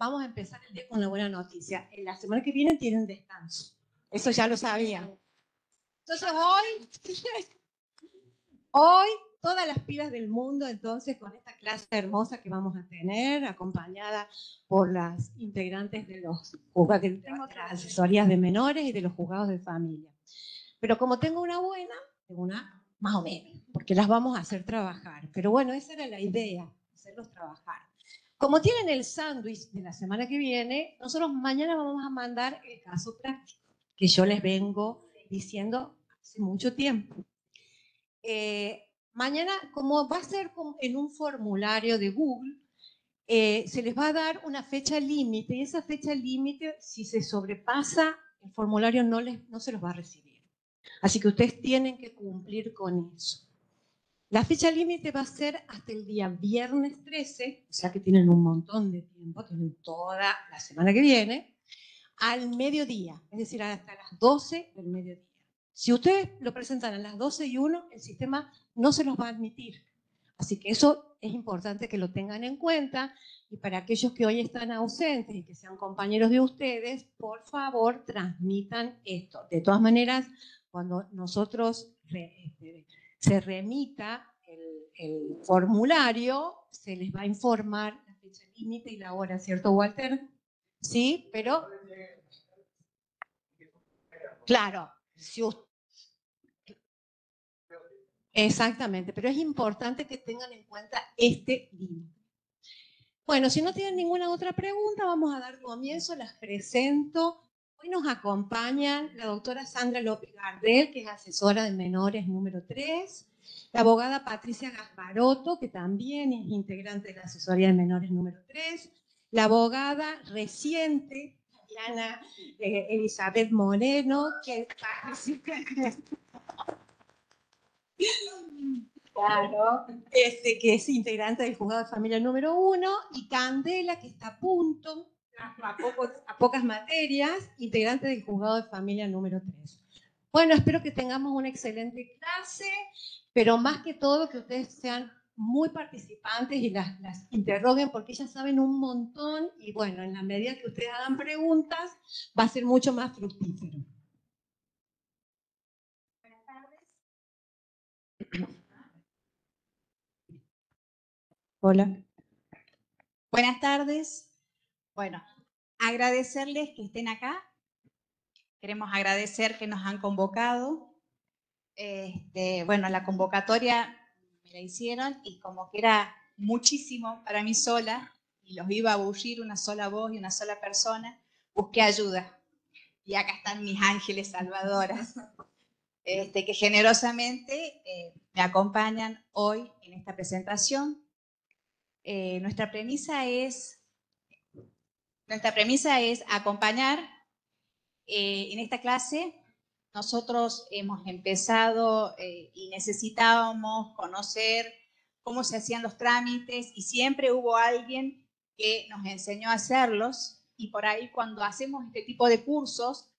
vamos a empezar el día con una buena noticia. En la semana que viene tienen descanso. Eso ya lo sabían. Entonces hoy, hoy todas las pilas del mundo, entonces, con esta clase hermosa que vamos a tener, acompañada por las integrantes de los juzgados, de las asesorías de menores y de los juzgados de familia. Pero como tengo una buena, tengo una más o menos, porque las vamos a hacer trabajar. Pero bueno, esa era la idea, hacerlos trabajar. Como tienen el sándwich de la semana que viene, nosotros mañana vamos a mandar el caso práctico, que yo les vengo diciendo hace mucho tiempo. Eh, Mañana, como va a ser en un formulario de Google, eh, se les va a dar una fecha límite y esa fecha límite, si se sobrepasa, el formulario no, les, no se los va a recibir. Así que ustedes tienen que cumplir con eso. La fecha límite va a ser hasta el día viernes 13, o sea que tienen un montón de tiempo, tienen toda la semana que viene, al mediodía, es decir, hasta las 12 del mediodía. Si ustedes lo presentan a las 12 y 1, el sistema no se los va a admitir. Así que eso es importante que lo tengan en cuenta y para aquellos que hoy están ausentes y que sean compañeros de ustedes, por favor transmitan esto. De todas maneras, cuando nosotros este, se remita el, formulario, se les va a informar la fecha límite y la hora, ¿cierto, Walter? Sí, pero... Claro, si usted Exactamente, pero es importante que tengan en cuenta este límite. Bueno, si no tienen ninguna otra pregunta, vamos a dar comienzo, las presento. Hoy nos acompañan la doctora Sandra López Gardel, que es asesora de menores número 3, la abogada Patricia Gasparotto, que también es integrante de la asesoría de menores número 3, la abogada reciente, Diana eh, Elizabeth Moreno, que participa. Este, que es integrante del juzgado de familia número uno, y Candela, que está a punto, a, a pocas materias, integrante del juzgado de familia número 3. Bueno, espero que tengamos una excelente clase, pero más que todo que ustedes sean muy participantes y las, las, interroguen porque ellas saben un montón y bueno, en la medida que ustedes hagan preguntas va a ser mucho más fructífero. Hola. Buenas tardes. Bueno, agradecerles que estén acá. Queremos agradecer que nos han convocado. Este, bueno, la convocatoria me la hicieron y como que era muchísimo para mí sola y los iba a aburrir una sola voz y una sola persona, busqué ayuda. Y acá están mis ángeles salvadoras. Este, que generosamente eh, me acompañan hoy en esta presentación. Eh, nuestra, premisa es, nuestra premisa es acompañar eh, en esta clase. Nosotros hemos empezado y necesitábamos conocer cómo se hacían los trámites y siempre hubo alguien que nos enseñó a hacerlos y por ahí cuando hacemos este tipo de cursos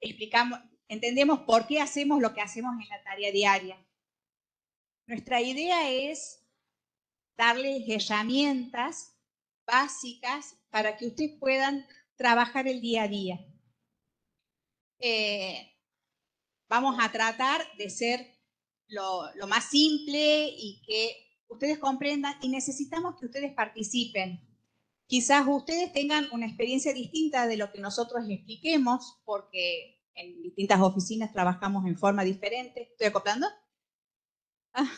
explicamos, entendemos por qué hacemos lo que hacemos en la tarea diaria. Nuestra idea es darles herramientas básicas para que ustedes puedan trabajar el día a día. Eh, vamos a tratar de ser lo, más simple y que ustedes comprendan y necesitamos que ustedes participen. Quizás ustedes tengan una experiencia distinta de lo que nosotros expliquemos, porque en distintas oficinas trabajamos en forma diferente. ¿Estoy acoplando? Ah.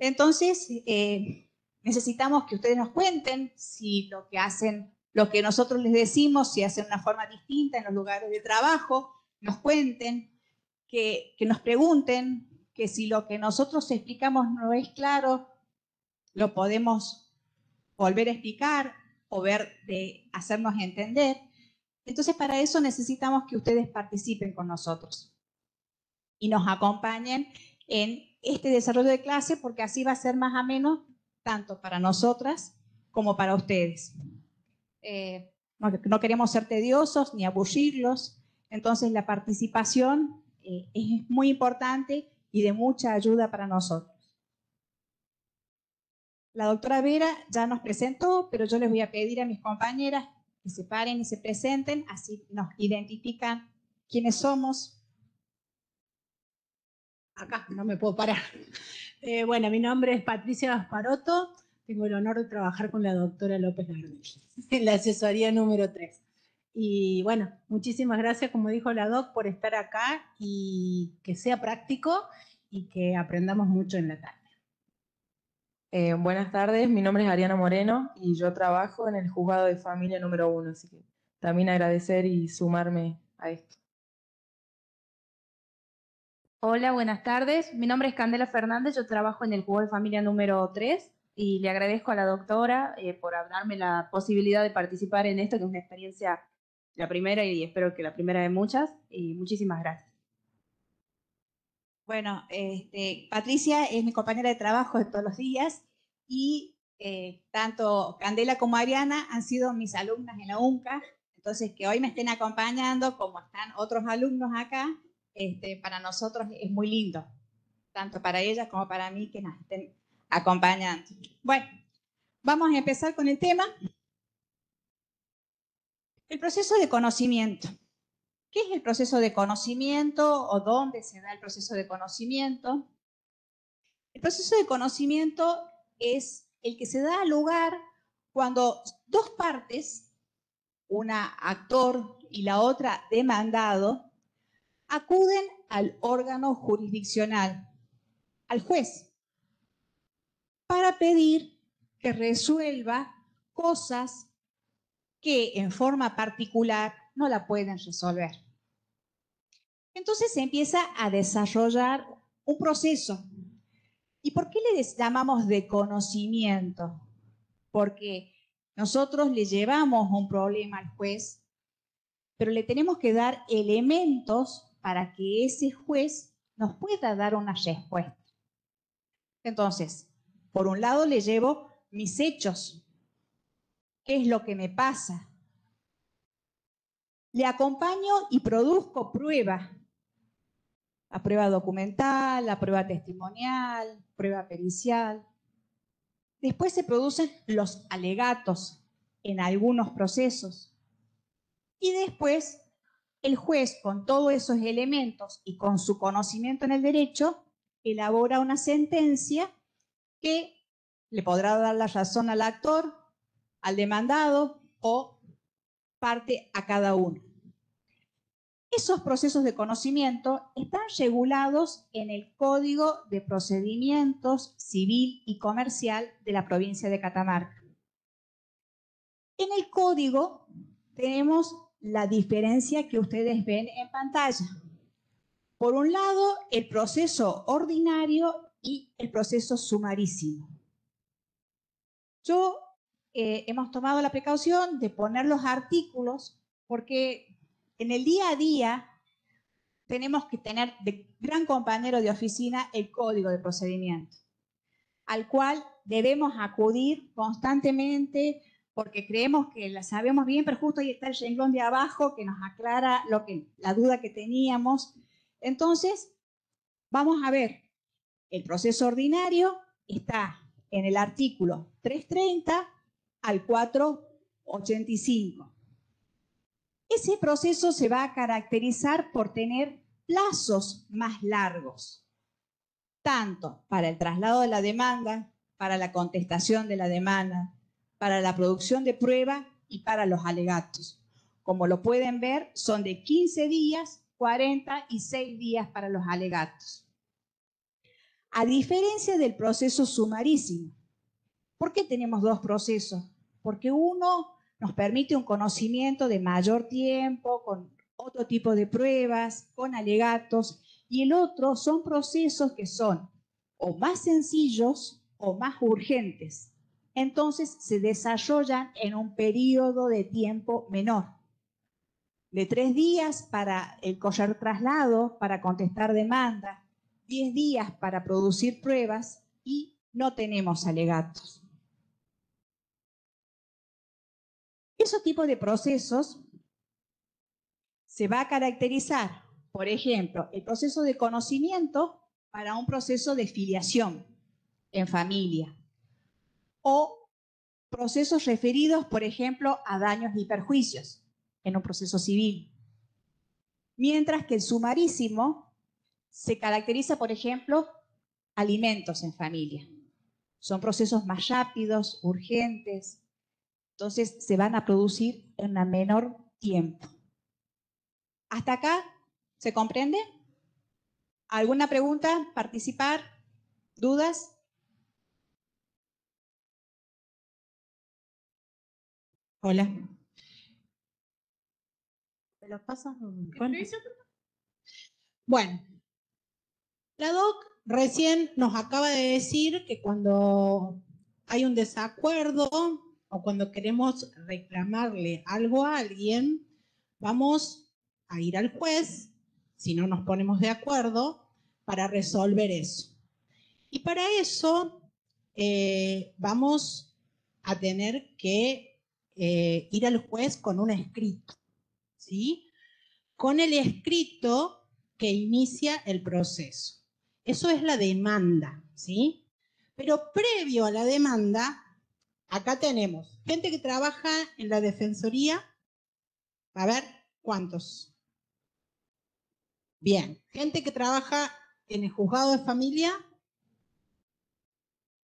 Entonces, eh, necesitamos que ustedes nos cuenten si lo que hacen, lo que nosotros les decimos, si hacen una forma distinta en los lugares de trabajo, nos cuenten, que, que nos pregunten, que si lo que nosotros explicamos no es claro, lo podemos volver a explicar o ver de hacernos entender. Entonces, para eso necesitamos que ustedes participen con nosotros y nos acompañen en este desarrollo de clase, porque así va a ser más ameno tanto para nosotras como para ustedes. Eh, no, queremos ser tediosos ni aburrirlos, entonces la participación eh, es muy importante y de mucha ayuda para nosotros. La doctora Vera ya nos presentó, pero yo les voy a pedir a mis compañeras que se paren y se presenten, así nos identifican quiénes somos. Acá, no me puedo parar. Eh, bueno, mi nombre es Patricia Gasparotto. Tengo el honor de trabajar con la doctora López Gardel en la asesoría número 3. Y bueno, muchísimas gracias, como dijo la doc, por estar acá y que sea práctico y que aprendamos mucho en la tarde. Eh, buenas tardes, mi nombre es Ariana Moreno y yo trabajo en el juzgado de familia número uno, así que también agradecer y sumarme a esto. Hola, buenas tardes. Mi nombre es Candela Fernández, yo trabajo en el juzgado de familia número 3 y le agradezco a la doctora eh, por darme la posibilidad de participar en esto, que es una experiencia la primera y espero que la primera de muchas. Y muchísimas gracias. Bueno, este, Patricia es mi compañera de trabajo de todos los días y eh, tanto Candela como Ariana han sido mis alumnas en la UNCA, entonces que hoy me estén acompañando como están otros alumnos acá, este, para nosotros es muy lindo, tanto para ellas como para mí que nos estén acompañando. Bueno, vamos a empezar con el tema. El proceso de conocimiento. ¿Qué es el proceso de conocimiento o dónde se da el proceso de conocimiento? El proceso de conocimiento es el que se da lugar cuando dos partes, una actor y la otra demandado, acuden al órgano jurisdiccional, al juez, para pedir que resuelva cosas que en forma particular no la pueden resolver. Entonces se empieza a desarrollar un proceso. ¿Y por qué le llamamos de conocimiento? Porque nosotros le llevamos un problema al juez, pero le tenemos que dar elementos para que ese juez nos pueda dar una respuesta. Entonces, por un lado le llevo mis hechos, qué es lo que me pasa. Le acompaño y produzco prueba. La prueba documental, la prueba testimonial, prueba pericial. Después se producen los alegatos en algunos procesos. Y después el juez, con todos esos elementos y con su conocimiento en el derecho, elabora una sentencia que le podrá dar la razón al actor al demandado o parte a cada uno. Esos procesos de conocimiento están regulados en el Código de Procedimientos Civil y Comercial de la provincia de Catamarca. En el código tenemos la diferencia que ustedes ven en pantalla. Por un lado, el proceso ordinario y el proceso sumarísimo. Yo eh, hemos tomado la precaución de poner los artículos porque en el día a día tenemos que tener de gran compañero de oficina el código de procedimiento, al cual debemos acudir constantemente porque creemos que la sabemos bien, pero justo ahí está el renglón de abajo que nos aclara lo que, la duda que teníamos. Entonces, vamos a ver, el proceso ordinario está en el artículo 330 al 485. Ese proceso se va a caracterizar por tener plazos más largos, tanto para el traslado de la demanda, para la contestación de la demanda, para la producción de prueba y para los alegatos. Como lo pueden ver, son de 15 días, 40 y 6 días para los alegatos. A diferencia del proceso sumarísimo, ¿Por qué tenemos dos procesos? Porque uno nos permite un conocimiento de mayor tiempo, con otro tipo de pruebas, con alegatos, y el otro son procesos que son o más sencillos o más urgentes. Entonces se desarrollan en un periodo de tiempo menor. De tres días para el correr traslado, para contestar demanda, diez días para producir pruebas y no tenemos alegatos. Ese tipo de procesos se va a caracterizar, por ejemplo, el proceso de conocimiento para un proceso de filiación en familia o procesos referidos, por ejemplo, a daños y perjuicios en un proceso civil. Mientras que el sumarísimo se caracteriza, por ejemplo, alimentos en familia. Son procesos más rápidos, urgentes, entonces se van a producir en un menor tiempo. ¿Hasta acá se comprende? ¿Alguna pregunta? ¿Participar? ¿Dudas? Hola. ¿Me lo pasas? Bueno, la DOC recién nos acaba de decir que cuando hay un desacuerdo o cuando queremos reclamarle algo a alguien, vamos a ir al juez, si no nos ponemos de acuerdo, para resolver eso. Y para eso eh, vamos a tener que eh, ir al juez con un escrito, ¿sí? Con el escrito que inicia el proceso. Eso es la demanda, ¿sí? Pero previo a la demanda, acá tenemos gente que trabaja en la defensoría. A ver, ¿cuántos? Bien, gente que trabaja en el juzgado de familia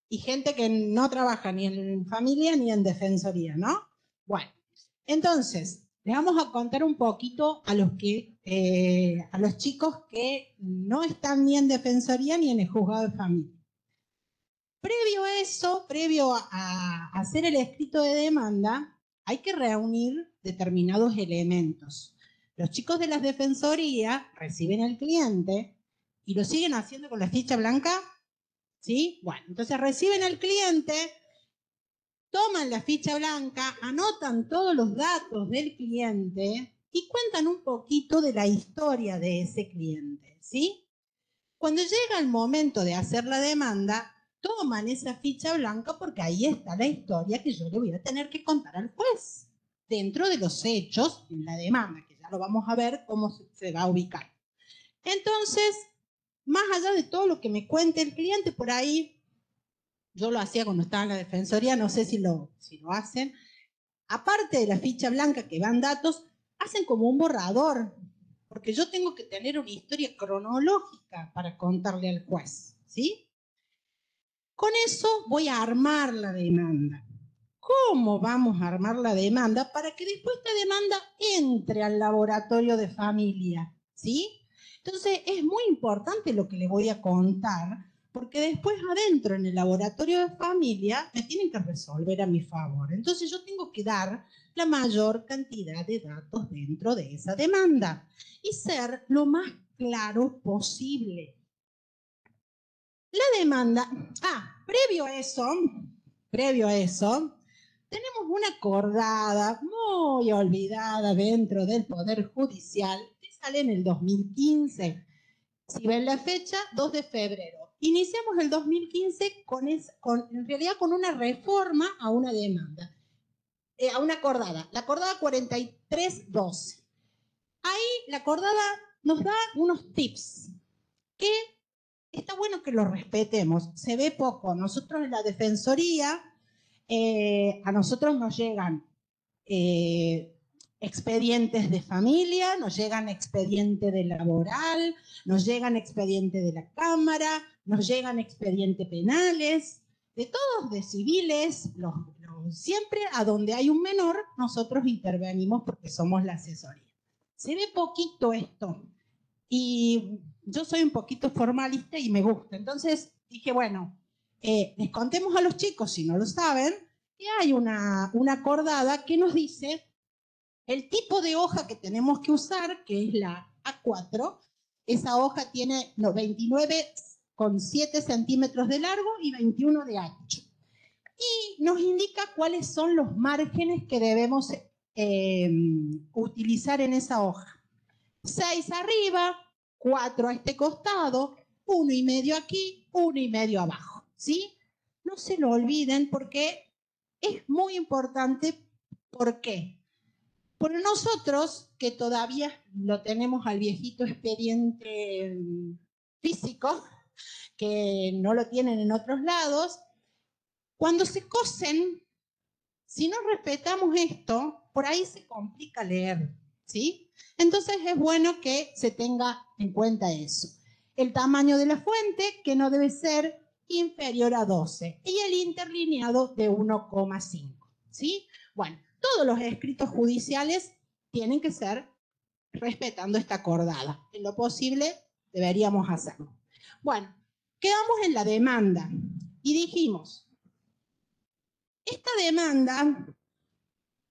y gente que no trabaja ni en familia ni en defensoría, ¿no? Bueno, entonces, les vamos a contar un poquito a los, que, eh, a los chicos que no están ni en defensoría ni en el juzgado de familia. Previo a eso, previo a, hacer el escrito de demanda, hay que reunir determinados elementos. Los chicos de las defensorías reciben al cliente y lo siguen haciendo con la ficha blanca. ¿Sí? Bueno, entonces reciben al cliente, toman la ficha blanca, anotan todos los datos del cliente y cuentan un poquito de la historia de ese cliente, ¿sí? Cuando llega el momento de hacer la demanda, toman esa ficha blanca porque ahí está la historia que yo le voy a tener que contar al juez, dentro de los hechos en la demanda, que ya lo vamos a ver cómo se va a ubicar. Entonces, más allá de todo lo que me cuente el cliente, por ahí yo lo hacía cuando estaba en la Defensoría, no sé si lo, si lo hacen, aparte de la ficha blanca que van datos, hacen como un borrador, porque yo tengo que tener una historia cronológica para contarle al juez, ¿sí? Con eso voy a armar la demanda. ¿Cómo vamos a armar la demanda para que después esta demanda entre al laboratorio de familia? ¿Sí? Entonces es muy importante lo que le voy a contar porque después adentro en el laboratorio de familia me tienen que resolver a mi favor. Entonces yo tengo que dar la mayor cantidad de datos dentro de esa demanda y ser lo más claro posible. La demanda, ah, previo a eso, previo a eso, tenemos una acordada muy olvidada dentro del Poder Judicial que sale en el 2015. Si ven la fecha, 2 de febrero. Iniciamos el 2015 con, en realidad con una reforma a una demanda, eh, a una acordada, la acordada 4312. Ahí la acordada nos da unos tips que está bueno que los respetemos. Se ve poco. Nosotros en la Defensoría, eh, a nosotros nos llegan eh, expedientes de familia, nos llegan expedientes de laboral, nos llegan expedientes de la Cámara, nos llegan expedientes penales, de todos, de civiles, siempre a donde hay un menor, nosotros intervenimos porque somos la asesoría. Se ve poquito esto y yo soy un poquito formalista y me gusta. Entonces dije, bueno, eh, les contemos a los chicos, si no lo saben, que hay una, una acordada que nos dice el tipo de hoja que tenemos que usar, que es la A4, esa hoja tiene 29,7 centímetros de largo y 21 de ancho. Y nos indica cuáles son los márgenes que debemos em, utilizar en esa hoja. 6 arriba, 4 a este costado, uno y medio aquí, uno y medio abajo. ¿sí? No se lo olviden porque es muy importante. ¿Por qué? Por nosotros, que todavía lo tenemos al viejito expediente mm, físico, que no lo tienen en otros lados, cuando se cosen Si no respetamos esto, por ahí se complica leer, ¿sí? Entonces es bueno que se tenga en cuenta eso. El tamaño de la fuente, que no debe ser inferior a 12, y el interlineado de 1,5, ¿sí? Bueno, todos los escritos judiciales tienen que ser respetando esta acordada. En lo posible deberíamos hacerlo. Bueno, quedamos en la demanda y dijimos, esta demanda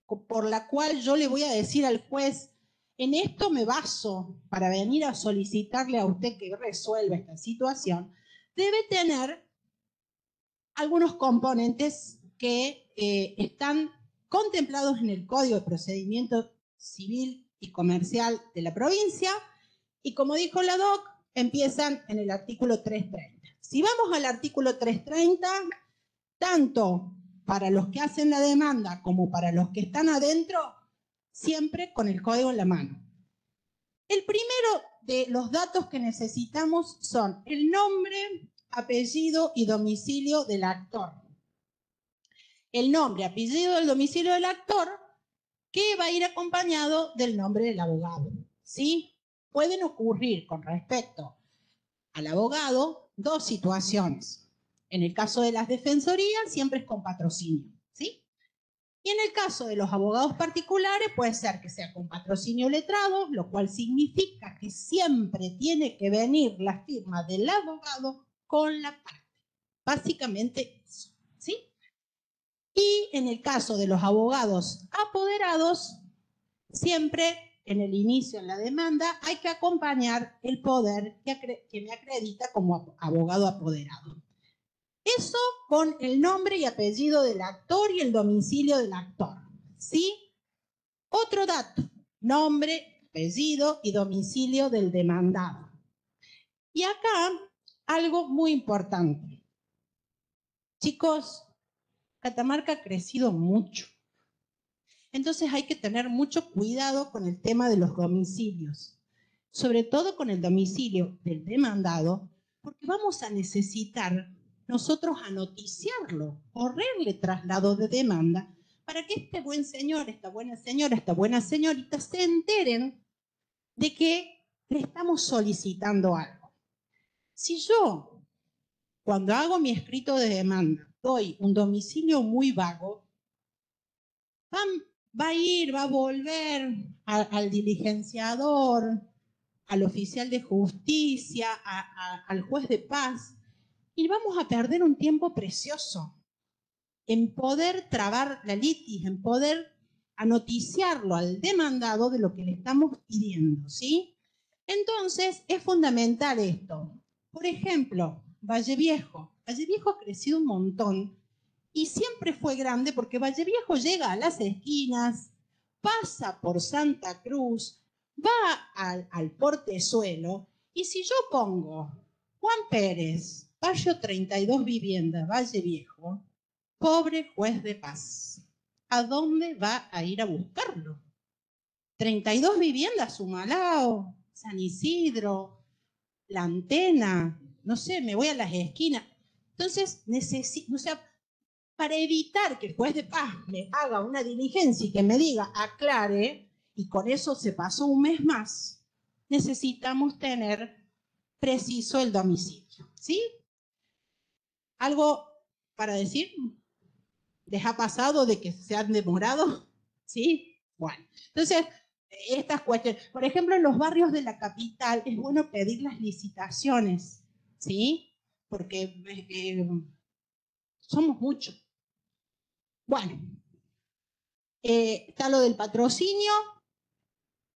por la cual yo le voy a decir al juez, en esto me baso para venir a solicitarle a usted que resuelva esta situación, debe tener algunos componentes que eh, están contemplados en el Código de Procedimiento Civil y Comercial de la provincia. Y como dijo la DOC, empiezan en el artículo 330. Si vamos al artículo 330, tanto para los que hacen la demanda como para los que están adentro, siempre con el código en la mano. El primero de los datos que necesitamos son el nombre, apellido y domicilio del actor. El nombre, apellido y domicilio del actor que va a ir acompañado del nombre del abogado. ¿sí? Pueden ocurrir con respecto al abogado dos situaciones. En el caso de las defensorías siempre es con patrocinio. ¿sí? Y en el caso de los abogados particulares puede ser que sea con patrocinio letrado, lo cual significa que siempre tiene que venir la firma del abogado con la parte. Básicamente eso. ¿sí? Y en el caso de los abogados apoderados, siempre en el inicio, en la demanda, hay que acompañar el poder que, me acredita como abogado apoderado. Eso con el nombre y apellido del actor y el domicilio del actor. ¿Sí? Otro dato, nombre, apellido y domicilio del demandado. Y acá, algo muy importante. Chicos, Catamarca ha crecido mucho. Entonces hay que tener mucho cuidado con el tema de los domicilios, sobre todo con el domicilio del demandado, porque vamos a necesitar nosotros anoticiarlo, correrle traslado de demanda, para que este buen señor, esta buena señora, esta buena señorita se enteren de que le estamos solicitando algo. Si yo, cuando hago mi escrito de demanda, doy un domicilio muy vago, va a ir, va a volver al diligenciador, al oficial de justicia, al juez de paz, y vamos a perder un tiempo precioso en poder trabar la litis, en poder anoticiarlo al demandado de lo que le estamos pidiendo, ¿sí? Entonces, es fundamental esto. Por ejemplo, Valle Viejo. Valle Viejo ha crecido un montón y siempre fue grande porque Valle Viejo llega a las esquinas, pasa por Santa Cruz, va al, al portezuelo y si yo pongo Juan Pérez, barrio 32 viviendas, Valle Viejo, pobre juez de paz, ¿a dónde va a ir a buscarlo? 32 viviendas, Humalao, San Isidro, La Antena, no sé, me voy a las esquinas. Entonces, necesito, o sea, para evitar que el juez de paz me haga una diligencia y que me diga, aclare, y con eso se pasó un mes más, necesitamos tener preciso el domicilio. ¿Sí? ¿Algo para decir? ¿Les ha pasado de que se han demorado? ¿Sí? Bueno, entonces, estas cuestiones, por ejemplo, en los barrios de la capital es bueno pedir las licitaciones, ¿sí? Porque eh, somos muchos. Bueno, eh, está lo del patrocinio.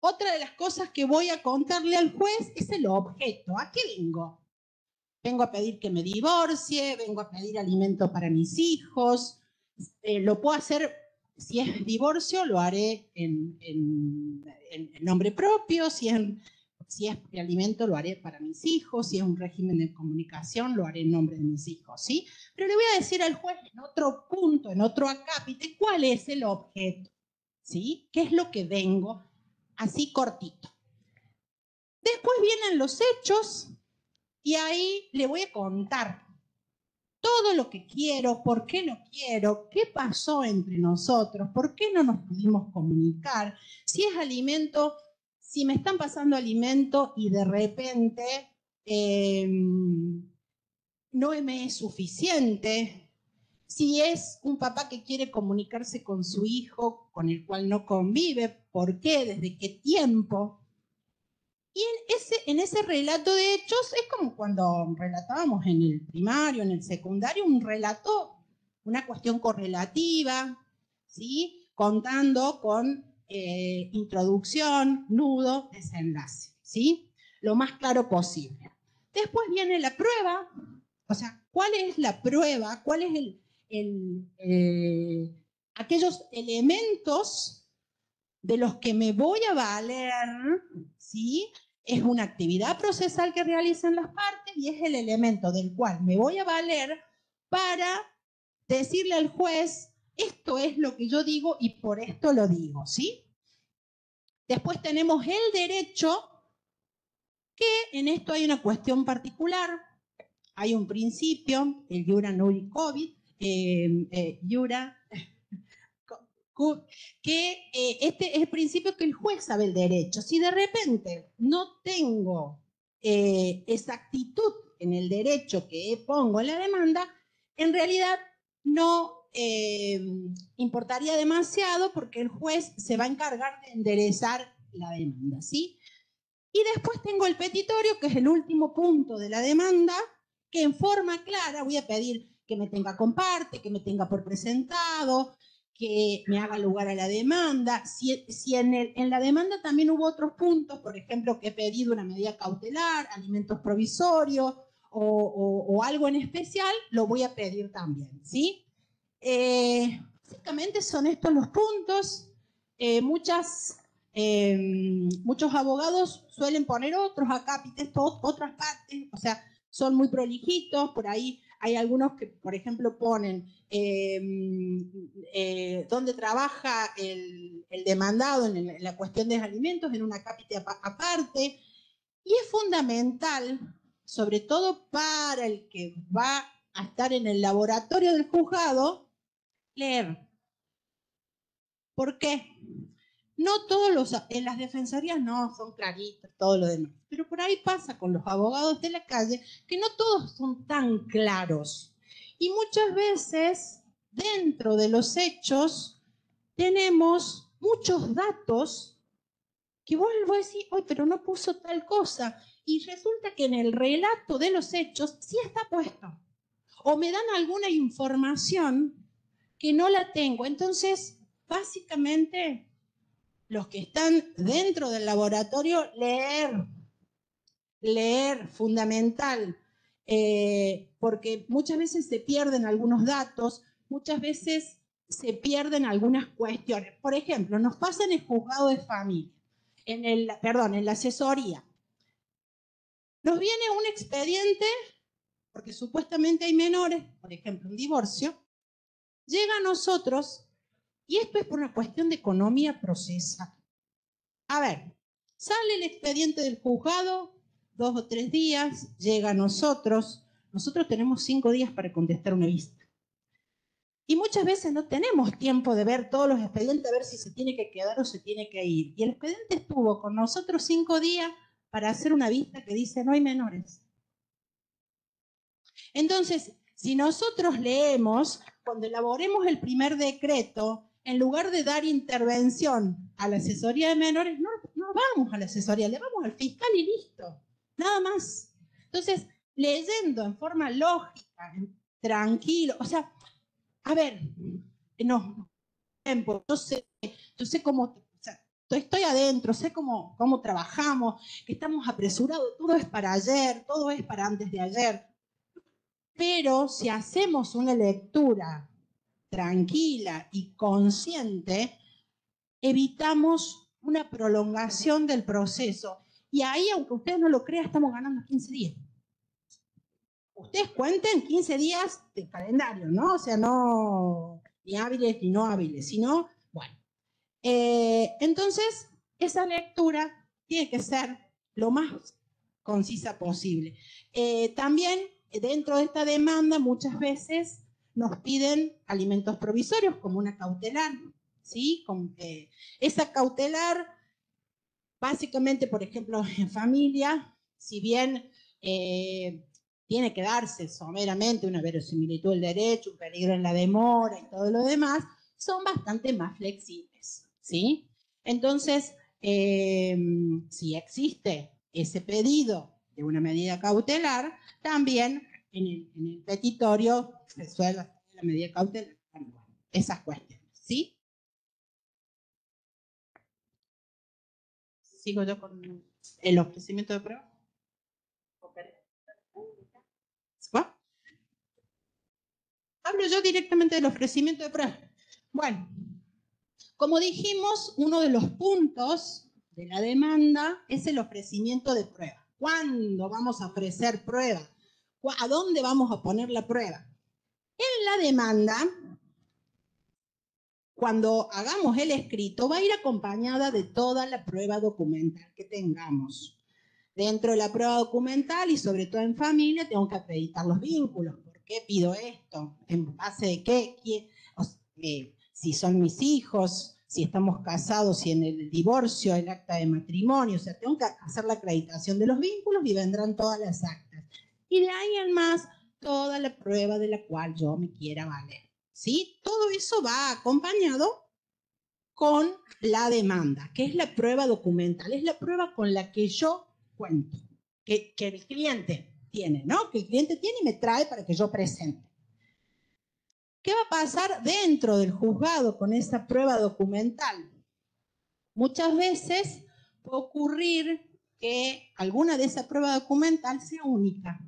Otra de las cosas que voy a contarle al juez es el objeto. ¿A qué vengo? Vengo a pedir que me divorcie, vengo a pedir alimento para mis hijos. Eh, lo puedo hacer, si es divorcio, lo haré en, en nombre propio, si es si es alimento, lo haré para mis hijos. Si es un régimen de comunicación, lo haré en nombre de mis hijos, ¿sí? Pero le voy a decir al juez en otro punto, en otro acápite, cuál es el objeto, ¿sí? ¿Qué es lo que vengo? Así cortito. Después vienen los hechos y ahí le voy a contar todo lo que quiero, por qué lo quiero, qué pasó entre nosotros, por qué no nos pudimos comunicar, si es alimento, si me están pasando alimento y de repente em, no me es suficiente, si es un papá que quiere comunicarse con su hijo con el cual no convive, por qué, desde qué tiempo. Y en ese, relato de hechos es como cuando relatábamos en el primario, en el secundario, un relato, una cuestión correlativa, ¿sí? contando con eh, introducción, nudo, desenlace, ¿sí? lo más claro posible. Después viene la prueba, o sea, ¿cuál es la prueba? ¿Cuál es el, eh, aquellos elementos de los que me voy a valer, ¿sí? Es una actividad procesal que realizan las partes y es el elemento del cual me voy a valer para decirle al juez, esto es lo que yo digo y por esto lo digo, ¿sí? Después tenemos el derecho, que en esto hay una cuestión particular, hay un principio, el Jura Nulli COVID, eh, eh, Yura, que eh, este es el principio que el juez sabe el derecho. Si de repente no tengo exactitud en el derecho que pongo en la demanda, en realidad no importaría demasiado porque el juez se va a encargar de enderezar la demanda, ¿sí? Y después tengo el petitorio, que es el último punto de la demanda, que en forma clara voy a pedir que me tenga comparte, que me tenga por presentado, que me haga lugar a la demanda. Si, en, la demanda también hubo otros puntos, por ejemplo, que he pedido una medida cautelar, alimentos provisorios o, algo en especial, lo voy a pedir también, ¿sí? Eh, básicamente son estos los puntos. Eh, muchas, eh, muchos abogados suelen poner otros acá, otras partes, o sea, son muy prolijitos, por ahí hay algunos que, por ejemplo, ponen em, dónde trabaja el, demandado en, la cuestión de alimentos en una cápita aparte. Y es fundamental, sobre todo para el que va a estar en el laboratorio del juzgado, leer. ¿Por qué? No todos los, en las defensorías no son claritos, todo lo demás. Pero por ahí pasa con los abogados de la calle que no todos son tan claros. Y muchas veces dentro de los hechos tenemos muchos datos que vos a decir, hoy pero no puso tal cosa. Y resulta que en el relato de los hechos sí está puesto. O me dan alguna información que no la tengo. Entonces, básicamente, los que están dentro del laboratorio, leer, leer, fundamental, eh, porque muchas veces se pierden algunos datos, muchas veces se pierden algunas cuestiones. Por ejemplo, nos pasa en el juzgado de familia, en el, perdón, en la asesoría. Nos viene un expediente, porque supuestamente hay menores, por ejemplo, un divorcio, llega a nosotros y esto es por una cuestión de economía procesal. A ver, sale el expediente del juzgado, dos o tres días, llega a nosotros. Nosotros tenemos cinco días para contestar una vista. Y muchas veces no tenemos tiempo de ver todos los expedientes, a ver si se tiene que quedar o se tiene que ir. Y el expediente estuvo con nosotros cinco días para hacer una vista que dice no hay menores. Entonces, si nosotros leemos, cuando elaboremos el primer decreto, en lugar de dar intervención a la asesoría de menores, no, vamos a la asesoría, le vamos al fiscal y listo, nada más. Entonces, leyendo en forma lógica, tranquilo, o sea, a ver, no, yo sé, yo sé cómo, o sea, estoy adentro, sé cómo, cómo trabajamos, que estamos apresurados, todo es para ayer, todo es para antes de ayer. Pero si hacemos una lectura tranquila y consciente, evitamos una prolongación del proceso. Y ahí, aunque ustedes no lo crean, estamos ganando 15 días. Ustedes cuenten 15 días de calendario, ¿no? O sea, no ni hábiles ni no hábiles, sino, bueno. Eh, entonces, esa lectura tiene que ser lo más concisa posible. Eh, también dentro de esta demanda muchas veces nos piden alimentos provisorios como una cautelar, ¿sí? Con, eh, esa cautelar, básicamente, por ejemplo, en familia, si bien eh, tiene que darse someramente una verosimilitud del derecho, un peligro en la demora y todo lo demás, son bastante más flexibles, ¿sí? Entonces, eh, si existe ese pedido de una medida cautelar, también en el, petitorio se suele la medida cautelar. esas cuestiones, ¿sí? Sigo yo con el ofrecimiento de prueba. Hablo yo directamente del ofrecimiento de prueba. Bueno, como dijimos, uno de los puntos de la demanda es el ofrecimiento de prueba. ¿Cuándo vamos a ofrecer prueba? ¿A dónde vamos a poner la prueba? En la demanda, cuando hagamos el escrito, va a ir acompañada de toda la prueba documental que tengamos. Dentro de la prueba documental y sobre todo en familia, tengo que acreditar los vínculos. ¿Por qué pido esto? ¿En base de qué? Eh, si son mis hijos, si estamos casados, si en el divorcio, el acta de matrimonio, o sea, tengo que hacer la acreditación de los vínculos y vendrán todas las actas. Y de ahí en más, toda la prueba de la cual yo me quiera valer. ¿Sí? Todo eso va acompañado con la demanda, que es la prueba documental, es la prueba con la que yo cuento, que, que el cliente tiene, ¿no? Que el cliente tiene y me trae para que yo presente. ¿Qué va a pasar dentro del juzgado con esa prueba documental? Muchas veces puede ocurrir que alguna de esa prueba documental sea única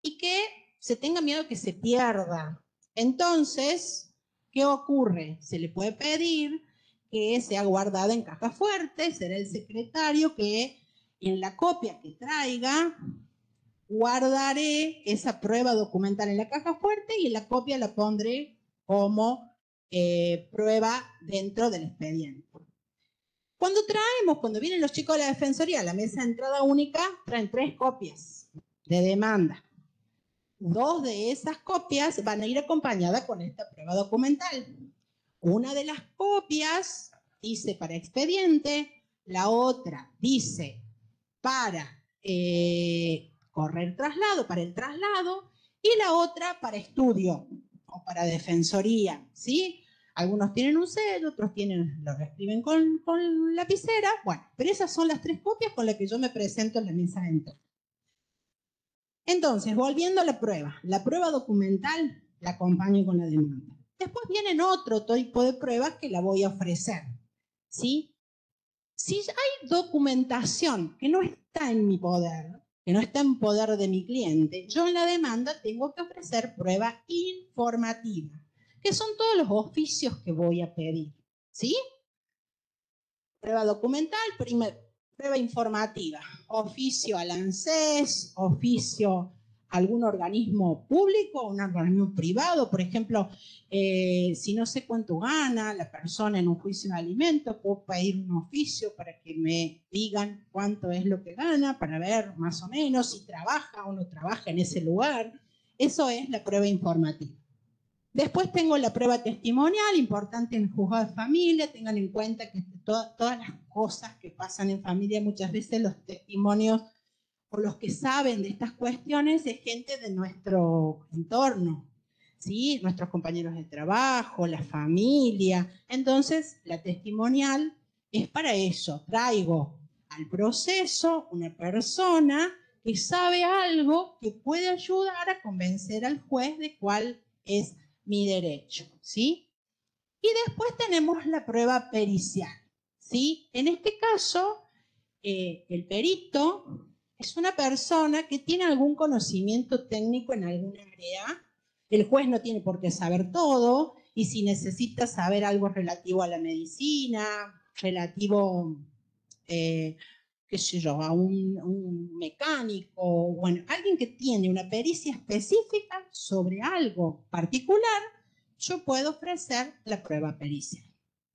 y que se tenga miedo que se pierda. Entonces, ¿qué ocurre? Se le puede pedir que sea guardada en caja fuerte, será el secretario que en la copia que traiga guardaré esa prueba documental en la caja fuerte y la copia la pondré como eh, prueba dentro del expediente. Cuando traemos, cuando vienen los chicos de la Defensoría a la mesa de entrada única, traen tres copias de demanda. Dos de esas copias van a ir acompañadas con esta prueba documental. Una de las copias dice para expediente, la otra dice para eh, correr traslado, para el traslado, y la otra para estudio o para defensoría, ¿sí? Algunos tienen un sello, otros tienen, lo escriben con, con, lapicera, bueno, pero esas son las tres copias con las que yo me presento en la mesa de entrada. Entonces, volviendo a la prueba, la prueba documental la acompaño con la demanda. Después vienen otro tipo de pruebas que la voy a ofrecer, ¿sí? Si hay documentación que no está en mi poder, que no está en poder de mi cliente, yo en la demanda tengo que ofrecer prueba informativa, que son todos los oficios que voy a pedir. ¿Sí? Prueba documental, prueba informativa, oficio al ANSES, oficio algún organismo público un organismo privado. Por ejemplo, eh, si no sé cuánto gana la persona en un juicio de alimentos, puedo pedir un oficio para que me digan cuánto es lo que gana, para ver más o menos si trabaja o no trabaja en ese lugar. Eso es la prueba informativa. Después tengo la prueba testimonial, importante en el juzgado de familia, tengan en cuenta que todas las cosas que pasan en familia, muchas veces los testimonios o los que saben de estas cuestiones es gente de nuestro entorno, ¿sí? nuestros compañeros de trabajo, la familia. Entonces, la testimonial es para eso. Traigo al proceso una persona que sabe algo que puede ayudar a convencer al juez de cuál es mi derecho, ¿sí? Y después tenemos la prueba pericial, ¿sí? En este caso, eh, el perito es una persona que tiene algún conocimiento técnico en alguna área. El juez no tiene por qué saber todo y si necesita saber algo relativo a la medicina, relativo, eh, qué sé yo, a un, un, mecánico, bueno, alguien que tiene una pericia específica sobre algo particular, yo puedo ofrecer la prueba pericial.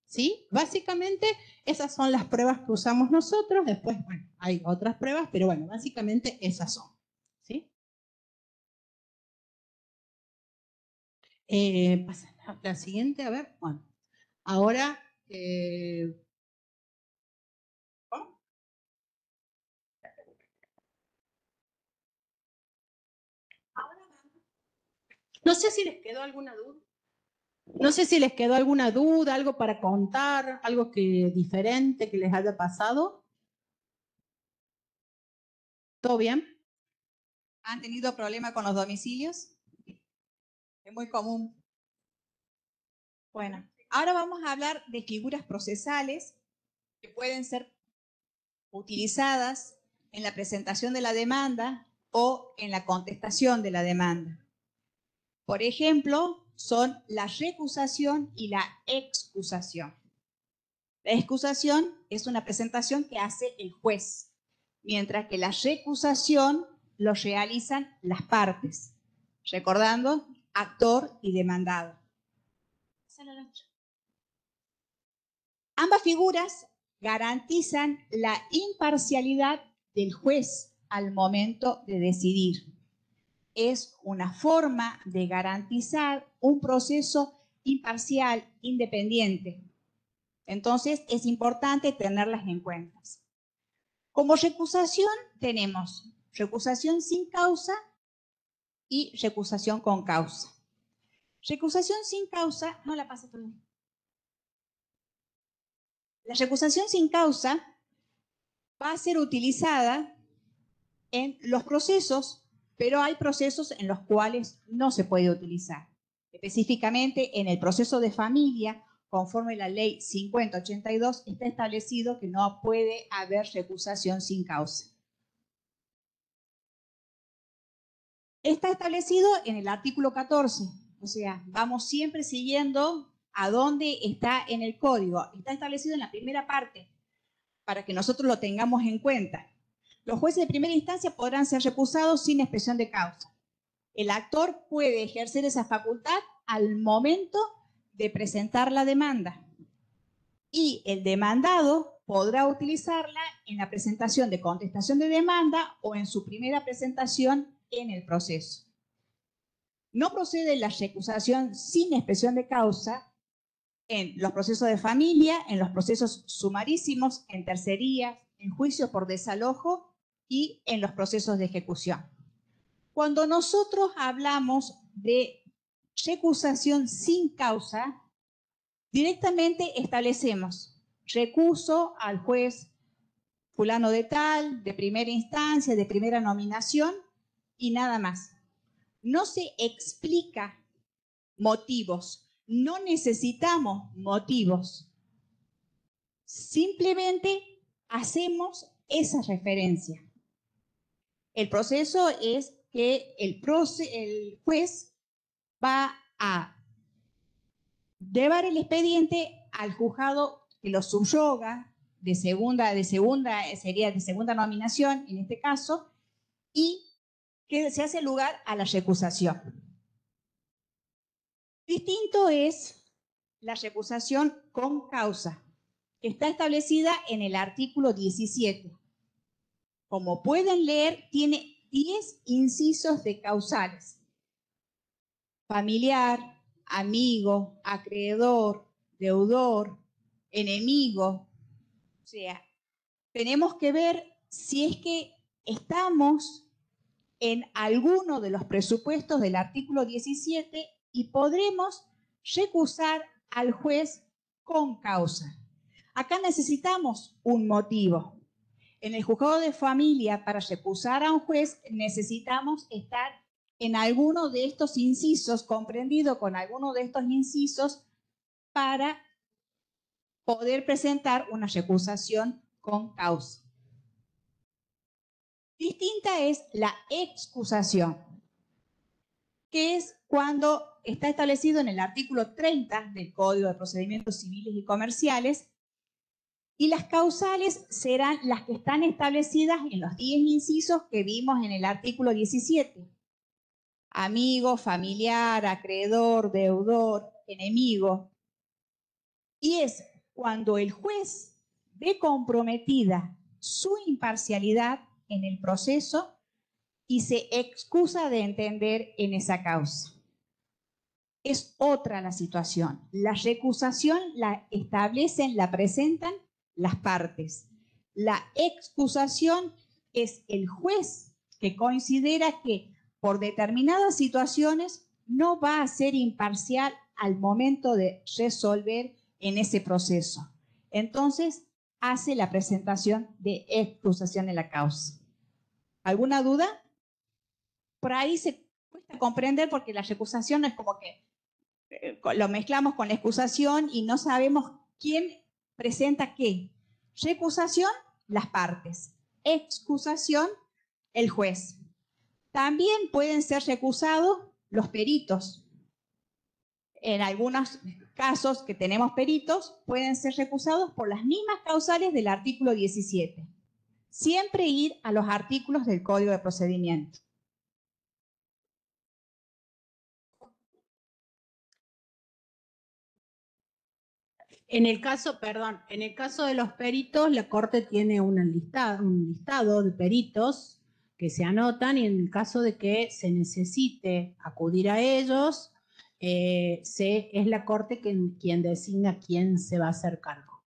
¿Sí? Básicamente esas son las pruebas que usamos nosotros, después bueno, hay otras pruebas, pero bueno, básicamente esas son. ¿Sí? Eh, pasa la siguiente, a ver, bueno, ahora... Eh. ¿oh? No sé si les quedó alguna duda. No sé si les quedó alguna duda, algo para contar, algo que diferente que les haya pasado. ¿Todo bien? ¿Han tenido problema con los domicilios? Es muy común. Bueno, ahora vamos a hablar de figuras procesales que pueden ser utilizadas en la presentación de la demanda o en la contestación de la demanda. Por ejemplo, son la recusación y la excusación. La excusación es una presentación que hace el juez, mientras que la recusación lo realizan las partes, recordando actor y demandado. Ambas figuras garantizan la imparcialidad del juez al momento de decidir. Es una forma de garantizar un proceso imparcial, independiente. Entonces, es importante tenerlas en cuenta. Como recusación tenemos recusación sin causa y recusación con causa. Recusación sin causa, no la pasa todavía. La recusación sin causa va a ser utilizada en los procesos, pero hay procesos en los cuales no se puede utilizar. Específicamente en el proceso de familia, conforme la ley 5082, está establecido que no puede haber recusación sin causa. Está establecido en el artículo 14, o sea, vamos siempre siguiendo a dónde está en el código. Está establecido en la primera parte, para que nosotros lo tengamos en cuenta. Los jueces de primera instancia podrán ser recusados sin expresión de causa. El actor puede ejercer esa facultad al momento de presentar la demanda. Y el demandado podrá utilizarla en la presentación de contestación de demanda o en su primera presentación en el proceso. No procede la recusación sin expresión de causa en los procesos de familia, en los procesos sumarísimos, en tercerías, en juicio por desalojo y en los procesos de ejecución. Cuando nosotros hablamos de recusación sin causa, directamente establecemos recuso al juez fulano de tal, de primera instancia, de primera nominación y nada más. No se explica motivos, no necesitamos motivos. Simplemente hacemos esa referencia. El proceso es que el, juez va a llevar el expediente al juzgado que lo subyoga de segunda, de segunda, sería de segunda nominación en este caso, y que se hace lugar a la recusación. Distinto es la recusación con causa, que está establecida en el artículo 17. Como pueden leer, tiene 10 incisos de causales. Familiar, amigo, acreedor, deudor, enemigo. O sea, tenemos que ver si es que estamos en alguno de los presupuestos del artículo 17 y podremos recusar al juez con causa. Acá necesitamos un motivo. En el juzgado de familia, para recusar a un juez, necesitamos estar en alguno de estos incisos, comprendido con alguno de estos incisos, para poder presentar una recusación con causa. Distinta es la excusación, que es cuando está establecido en el artículo 30 del Código de Procedimientos Civiles y Comerciales, y las causales serán las que están establecidas en los 10 incisos que vimos en el artículo 17. Amigo, familiar, acreedor, deudor, enemigo. Y es cuando el juez ve comprometida su imparcialidad en el proceso y se excusa de entender en esa causa. es otra la situación. La recusación la establecen, la presentan las partes. La excusación es el juez que considera que por determinadas situaciones no va a ser imparcial al momento de resolver en ese proceso. Entonces, hace la presentación de excusación en la causa. ¿Alguna duda? Por ahí se cuesta comprender porque la recusación es como que eh, lo mezclamos con la excusación y no sabemos quién presenta qué. Recusación, las partes. Excusación, el juez. También pueden ser recusados los peritos. En algunos casos que tenemos peritos, pueden ser recusados por las mismas causales del artículo 17. Siempre ir a los artículos del Código de Procedimiento. En el caso, perdón, en el caso de los peritos, la Corte tiene un listado de peritos que se anotan y en el caso de que se necesite acudir a ellos, eh, es la Corte quien designa quién se va a hacer cargo.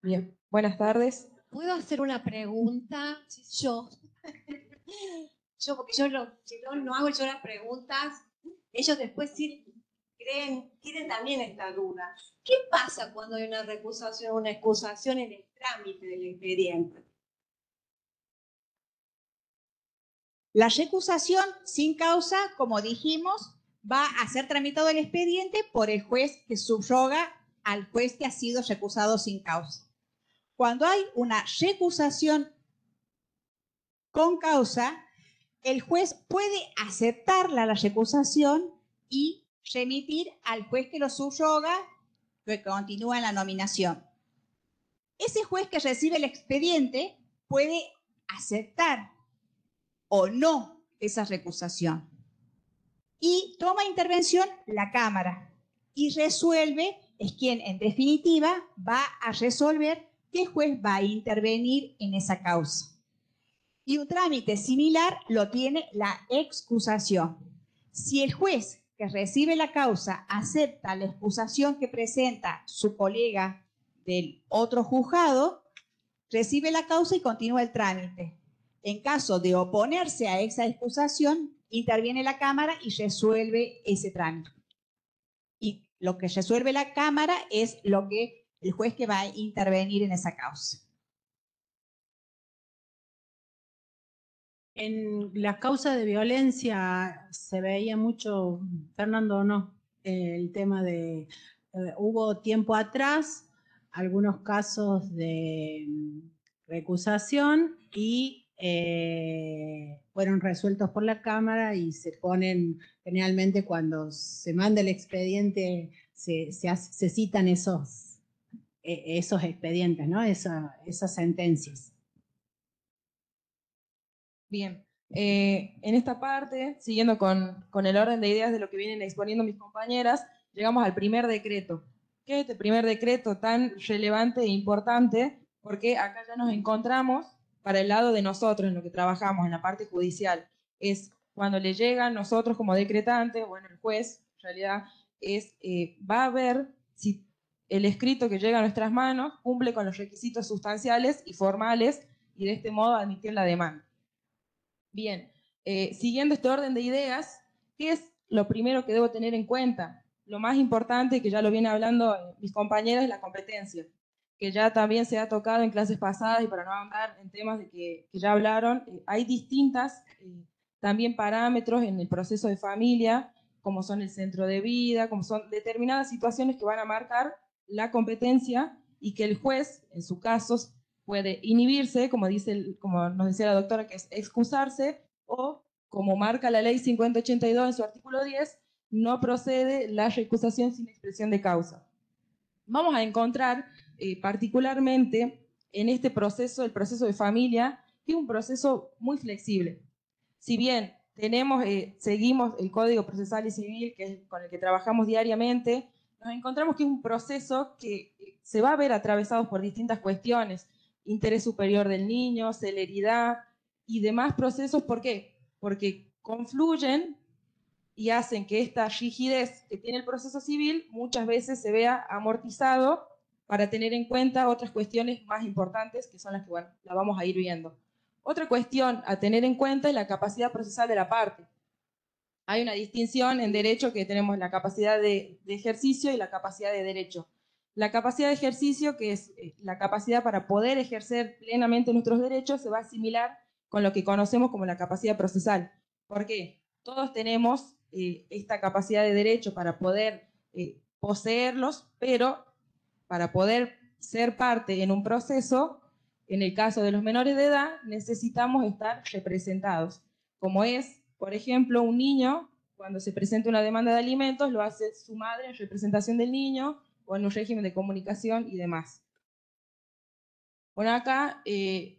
Bien, buenas tardes. ¿Puedo hacer una pregunta? Yo, yo porque yo si no, no hago yo las preguntas, ellos después sí creen, tienen también esta duda. ¿Qué pasa cuando hay una recusación o una excusación en el trámite del expediente? La recusación sin causa, como dijimos, va a ser tramitado el expediente por el juez que subroga al juez que ha sido recusado sin causa. Cuando hay una recusación con causa, el juez puede aceptar la recusación y remitir al juez que lo subroga, que continúa en la nominación. Ese juez que recibe el expediente puede aceptar o no esa recusación. Y toma intervención la Cámara y resuelve, es quien en definitiva va a resolver qué juez va a intervenir en esa causa. Y un trámite similar lo tiene la excusación. Si el juez que recibe la causa acepta la excusación que presenta su colega del otro juzgado, recibe la causa y continúa el trámite. En caso de oponerse a esa excusación, interviene la Cámara y resuelve ese trámite. Y lo que resuelve la Cámara es lo que el juez que va a intervenir en esa causa. En las causas de violencia se veía mucho, Fernando, ¿no? El tema de, eh, hubo tiempo atrás algunos casos de recusación y eh, fueron resueltos por la Cámara y se ponen, generalmente cuando se manda el expediente, se, citan esos, e, esos expedientes, ¿no? esas sentencias. Bien, eh, en esta parte, siguiendo con, el orden de ideas de lo que vienen exponiendo mis compañeras, llegamos al primer decreto. ¿Qué es este primer decreto tan relevante e importante? Porque acá ya nos encontramos para el lado de nosotros, en lo que trabajamos, en la parte judicial. Es cuando le llega a nosotros como decretantes, bueno, el juez, en realidad, es, eh, va a ver si el escrito que llega a nuestras manos cumple con los requisitos sustanciales y formales y de este modo admitir la demanda. Bien, eh, siguiendo este orden de ideas, ¿qué es lo primero que debo tener en cuenta? Lo más importante, que ya lo viene hablando eh, mis compañeros, es la competencia, que ya también se ha tocado en clases pasadas y para no hablar en temas de que, ya hablaron, eh, hay distintas también parámetros en el proceso de familia, como son el centro de vida, como son determinadas situaciones que van a marcar la competencia y que el juez, en su caso, puede inhibirse, como, dice, como nos decía la doctora, que es excusarse, o como marca la ley 5082 en su artículo 10, no procede la recusación sin expresión de causa. Vamos a encontrar eh, particularmente en este proceso, el proceso de familia, que es un proceso muy flexible. Si bien tenemos, eh, seguimos el Código Procesal y Civil, que es con el que trabajamos diariamente, nos encontramos que es un proceso que eh, se va a ver atravesado por distintas cuestiones, interés superior del niño, celeridad y demás procesos. ¿Por qué? Porque confluyen y hacen que esta rigidez que tiene el proceso civil muchas veces se vea amortizado para tener en cuenta otras cuestiones más importantes que son las que bueno, la vamos a ir viendo. Otra cuestión a tener en cuenta es la capacidad procesal de la parte. Hay una distinción en derecho que tenemos la capacidad de, de ejercicio y la capacidad de derecho. La capacidad de ejercicio, que es eh, la capacidad para poder ejercer plenamente nuestros derechos, se va a asimilar con lo que conocemos como la capacidad procesal. ¿Por qué? Todos tenemos eh, esta capacidad de derecho para poder eh, poseerlos, pero para poder ser parte en un proceso, en el caso de los menores de edad, necesitamos estar representados. Como es, por ejemplo, un niño, cuando se presenta una demanda de alimentos, lo hace su madre en representación del niño o en un régimen de comunicación y demás. Bueno, acá eh,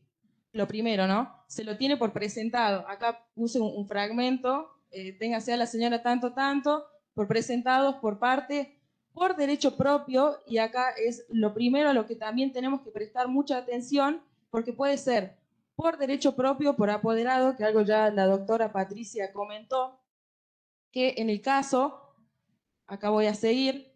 lo primero, ¿no? Se lo tiene por presentado. Acá puse un, fragmento, eh, téngase la señora tanto, tanto, por presentados por parte, por derecho propio, y acá es lo primero a lo que también tenemos que prestar mucha atención, porque puede ser por derecho propio, por apoderado, que algo ya la doctora Patricia comentó, que en el caso, acá voy a seguir,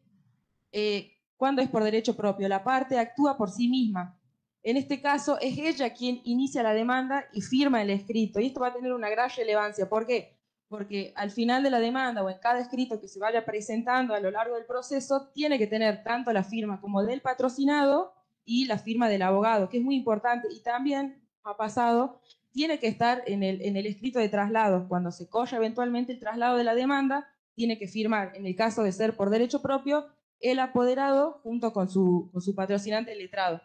eh, cuando es por derecho propio, la parte actúa por sí misma, en este caso, es ella quien inicia la demanda y firma el escrito. Y esto va a tener una gran relevancia. ¿Por qué? Porque al final de la demanda o en cada escrito que se vaya presentando a lo largo del proceso, tiene que tener tanto la firma como del patrocinado y la firma del abogado, que es muy importante. Y también ha pasado, tiene que estar en el, en el escrito de traslado. Cuando se corre eventualmente el traslado de la demanda, tiene que firmar, en el caso de ser por derecho propio, el apoderado junto con su, con su patrocinante letrado.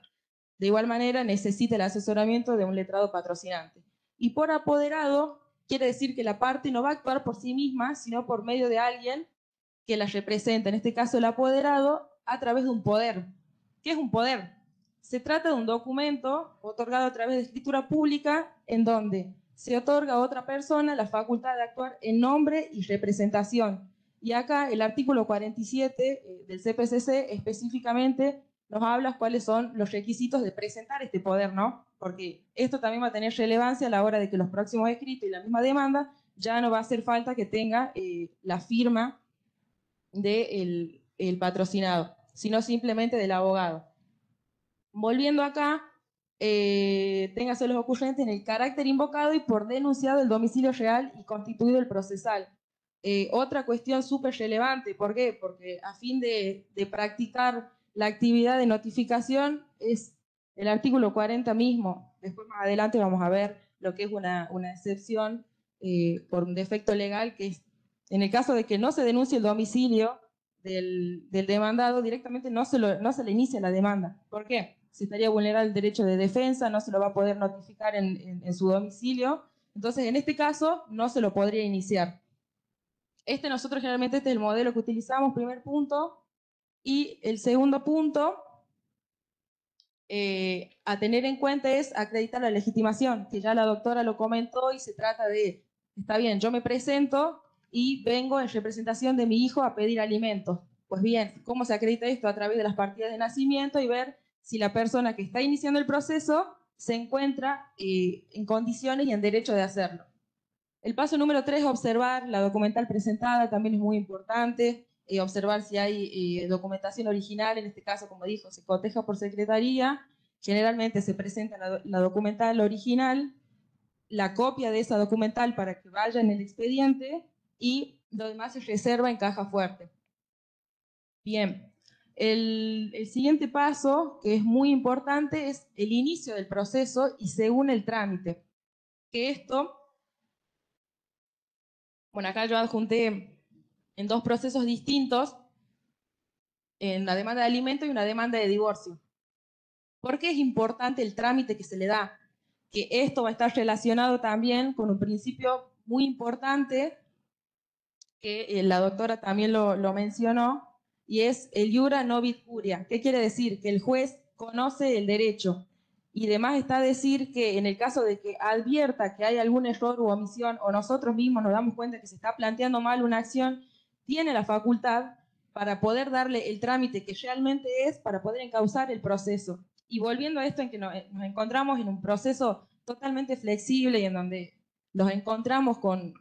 De igual manera, necesita el asesoramiento de un letrado patrocinante. Y por apoderado, quiere decir que la parte no va a actuar por sí misma, sino por medio de alguien que la representa, en este caso el apoderado, a través de un poder. ¿Qué es un poder? Se trata de un documento otorgado a través de escritura pública en donde se otorga a otra persona la facultad de actuar en nombre y representación. Y acá el artículo 47 eh, del CPCC específicamente nos hablas cuáles son los requisitos de presentar este poder, ¿no? Porque esto también va a tener relevancia a la hora de que los próximos escritos y la misma demanda ya no va a hacer falta que tenga eh, la firma del el patrocinado, sino simplemente del abogado. Volviendo acá, eh, téngase los ocurrentes en el carácter invocado y por denunciado el domicilio real y constituido el procesal. Eh, otra cuestión súper relevante, ¿por qué? Porque a fin de, de practicar la actividad de notificación es el artículo 40 mismo. Después más adelante vamos a ver lo que es una, excepción eh, por un defecto legal, que es en el caso de que no se denuncie el domicilio del, demandado, directamente no se, no se le inicia la demanda. ¿Por qué? Se estaría vulnerando el derecho de defensa, no se lo va a poder notificar en, en su domicilio. Entonces, en este caso, no se lo podría iniciar. Este nosotros generalmente este es el modelo que utilizamos, primer punto, y el segundo punto eh, a tener en cuenta es acreditar la legitimación, que ya la doctora lo comentó y se trata de, está bien, yo me presento y vengo en representación de mi hijo a pedir alimentos. Pues bien, ¿cómo se acredita esto? A través de las partidas de nacimiento y ver si la persona que está iniciando el proceso se encuentra eh, en condiciones y en derecho de hacerlo. El paso número tres, observar la documental presentada, también es muy importante. Eh, observar si hay eh, documentación original, en este caso, como dijo, se coteja por secretaría, generalmente se presenta la, documental original, la copia de esa documental para que vaya en el expediente y lo demás se reserva en caja fuerte. Bien, el, el, siguiente paso, que es muy importante, es el inicio del proceso y según el trámite. Que esto, bueno, acá yo adjunté en dos procesos distintos, en una demanda de alimento y una demanda de divorcio. ¿Por qué es importante el trámite que se le da? Que esto va a estar relacionado también con un principio muy importante que eh, la doctora también lo, mencionó, y es el iura novit curia. ¿Qué quiere decir? Que el juez conoce el derecho. Y además está decir que en el caso de que advierta que hay algún error u omisión o nosotros mismos nos damos cuenta que se está planteando mal una acción, tiene la facultad para poder darle el trámite que realmente es para poder encauzar el proceso. Y volviendo a esto en que nos, encontramos en un proceso totalmente flexible y en donde los encontramos con,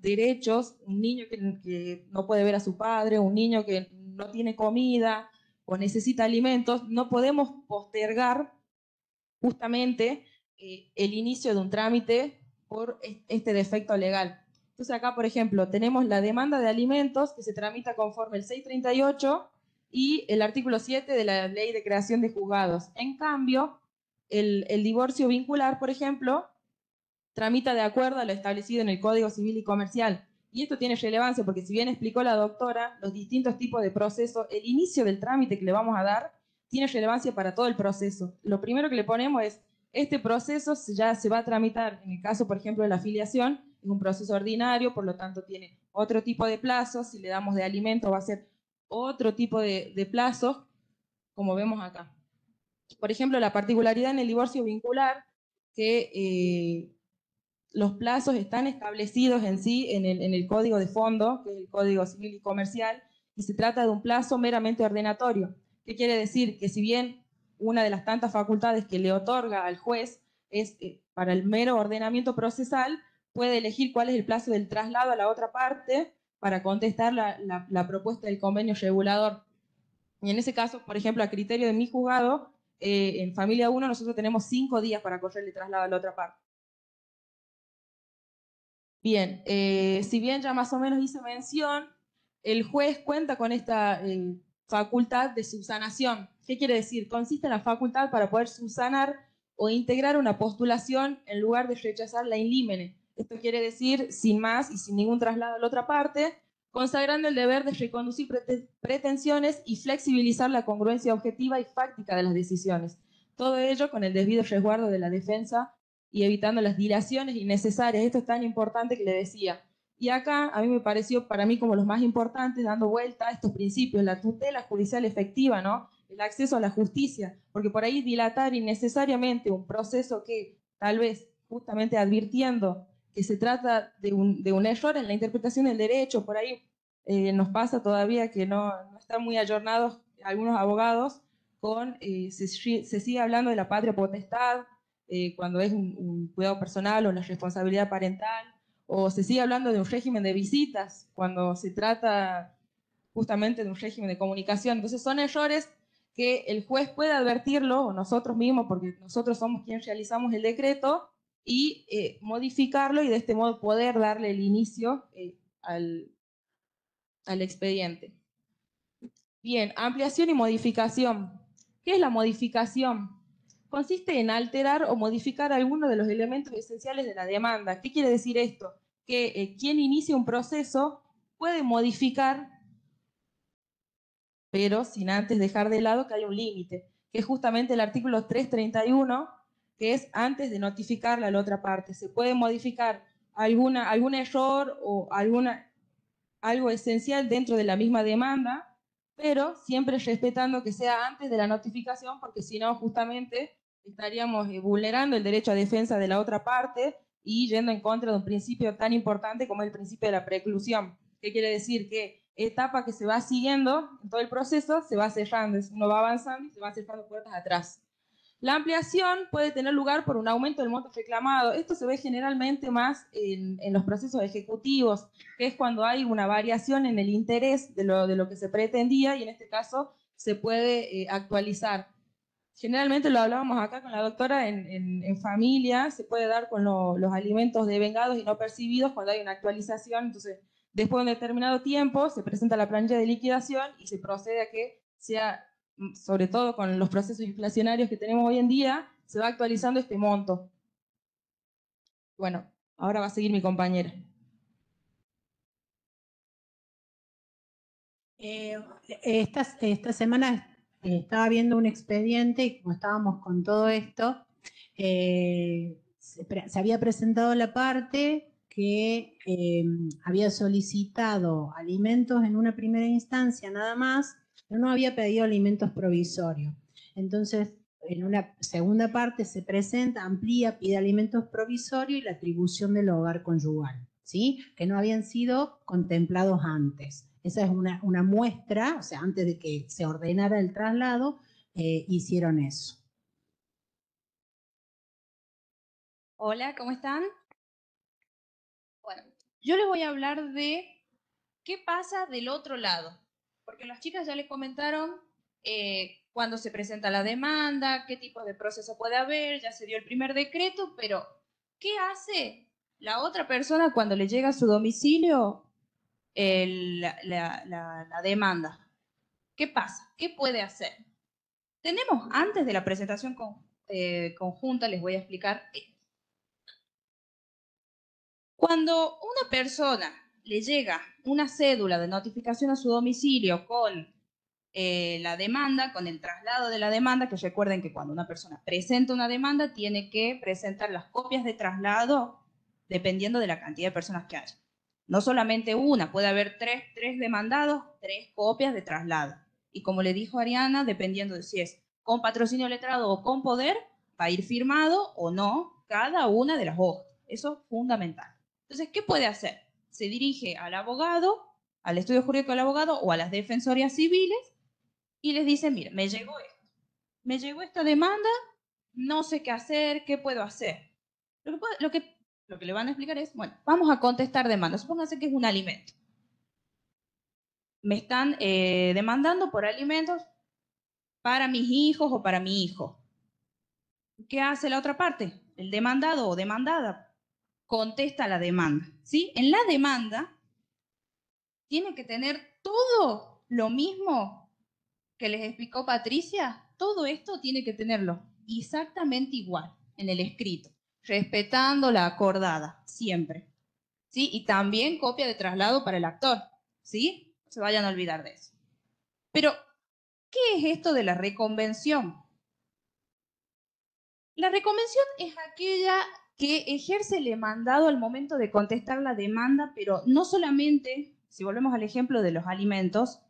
derechos, un niño que, no puede ver a su padre, un niño que no tiene comida o necesita alimentos, no podemos postergar justamente eh, el inicio de un trámite por este defecto legal. Entonces acá, por ejemplo, tenemos la demanda de alimentos que se tramita conforme el 638 y el artículo 7 de la ley de creación de juzgados. En cambio, el, divorcio vincular, por ejemplo, tramita de acuerdo a lo establecido en el Código Civil y Comercial. Y esto tiene relevancia porque si bien explicó la doctora los distintos tipos de procesos, el inicio del trámite que le vamos a dar tiene relevancia para todo el proceso. Lo primero que le ponemos es, este proceso ya se va a tramitar, en el caso, por ejemplo, de la afiliación, es un proceso ordinario, por lo tanto tiene otro tipo de plazos, si le damos de alimento va a ser otro tipo de, de plazos, como vemos acá. Por ejemplo, la particularidad en el divorcio vincular, que eh, los plazos están establecidos en sí en el, en el, código de fondo, que es el Código Civil y Comercial, y se trata de un plazo meramente ordenatorio. ¿Qué quiere decir? Que si bien una de las tantas facultades que le otorga al juez es eh, para el mero ordenamiento procesal, puede elegir cuál es el plazo del traslado a la otra parte para contestar la, propuesta del convenio regulador. Y en ese caso, por ejemplo, a criterio de mi juzgado, eh, en familia 1 nosotros tenemos cinco días para correr el traslado a la otra parte. Bien, eh, si bien ya más o menos hice mención, el juez cuenta con esta facultad de subsanación. ¿Qué quiere decir? Consiste en la facultad para poder subsanar o integrar una postulación en lugar de rechazar la inlímene. Esto quiere decir, sin más y sin ningún traslado a la otra parte, consagrando el deber de reconducir pretensiones y flexibilizar la congruencia objetiva y fáctica de las decisiones. Todo ello con el debido resguardo de la defensa y evitando las dilaciones innecesarias. Esto es tan importante que le decía. Y acá a mí me pareció para mí como los más importantes, dando vuelta a estos principios, la tutela judicial efectiva, ¿no? el acceso a la justicia, porque por ahí dilatar innecesariamente un proceso que tal vez justamente advirtiendo que se trata de un, de un error en la interpretación del derecho, por ahí eh, nos pasa todavía que no, no, están muy ayornados algunos abogados con, eh, se, sigue hablando de la patria potestad eh, cuando es un, cuidado personal o la responsabilidad parental, o se sigue hablando de un régimen de visitas cuando se trata justamente de un régimen de comunicación. Entonces son errores que el juez puede advertirlo, o nosotros mismos, porque nosotros somos quienes realizamos el decreto, y eh, modificarlo y de este modo poder darle el inicio eh, al, al expediente. Bien, ampliación y modificación. ¿Qué es la modificación? Consiste en alterar o modificar algunos de los elementos esenciales de la demanda. ¿Qué quiere decir esto? Que eh, quien inicia un proceso puede modificar, pero sin antes dejar de lado que hay un límite, que es justamente el artículo 331 que es antes de notificarle a la otra parte. Se puede modificar alguna, algún error o alguna, algo esencial dentro de la misma demanda, pero siempre respetando que sea antes de la notificación, porque si no, justamente estaríamos eh, vulnerando el derecho a defensa de la otra parte y yendo en contra de un principio tan importante como el principio de la preclusión. ¿Qué quiere decir? Que etapa que se va siguiendo en todo el proceso se va cerrando, uno va avanzando y se va cerrando puertas atrás. La ampliación puede tener lugar por un aumento del monto reclamado. Esto se ve generalmente más en, los procesos ejecutivos, que es cuando hay una variación en el interés de lo, que se pretendía y en este caso se puede eh, actualizar. Generalmente lo hablábamos acá con la doctora en, familia, se puede dar con los alimentos devengados y no percibidos cuando hay una actualización. Entonces, después de un determinado tiempo, se presenta la planilla de liquidación y se procede a que sea sobre todo con los procesos inflacionarios que tenemos hoy en día, se va actualizando este monto. Bueno, ahora va a seguir mi compañera. Eh, esta, esta, semana eh, estaba viendo un expediente y como estábamos con todo esto, eh, se, se, había presentado la parte que había solicitado alimentos en una primera instancia nada más pero no había pedido alimentos provisorios. Entonces, en una segunda parte se presenta, amplía, pide alimentos provisorios y la atribución del hogar conyugal, ¿sí? Que no habían sido contemplados antes. Esa es una, muestra, o sea, antes de que se ordenara el traslado, eh, hicieron eso. Hola, ¿cómo están? Yo les voy a hablar de qué pasa del otro lado, porque las chicas ya les comentaron eh, cuándo se presenta la demanda, qué tipo de proceso puede haber, ya se dio el primer decreto, pero ¿qué hace la otra persona cuando le llega a su domicilio la, demanda? ¿Qué pasa? ¿Qué puede hacer? Tenemos, antes de la presentación con- eh, conjunta, les voy a explicar. Cuando una persona le llega una cédula de notificación a su domicilio con eh, la demanda, con el traslado de la demanda, que recuerden que cuando una persona presenta una demanda tiene que presentar las copias de traslado dependiendo de la cantidad de personas que haya. No solamente una, puede haber tres, tres demandados, tres copias de traslado. Y como le dijo Ariana, dependiendo de si es con patrocinio letrado o con poder, va a ir firmado o no cada una de las hojas. Eso es fundamental. Entonces, ¿qué puede hacer? Se dirige al abogado, al estudio jurídico del abogado o a las defensorías civiles y les dice, mira, me llegó esto. Me llegó esta demanda, no sé qué hacer, qué puedo hacer. Lo que, lo que le van a explicar es, bueno, vamos a contestar demandas. Supónganse que es un alimento. Me están eh, demandando por alimentos para mis hijos o para mi hijo. ¿Qué hace la otra parte? El demandado o demandada contesta la demanda. ¿sí? En la demanda tiene que tener todo lo mismo que les explicó Patricia. Todo esto tiene que tenerlo exactamente igual en el escrito, respetando la acordada, siempre. ¿sí? Y también copia de traslado para el actor. ¿sí? No se vayan a olvidar de eso. Pero, ¿qué es esto de la reconvención? La reconvención es aquella que ejerce el mandado al momento de contestar la demanda, pero no solamente, si volvemos al ejemplo de los alimentos,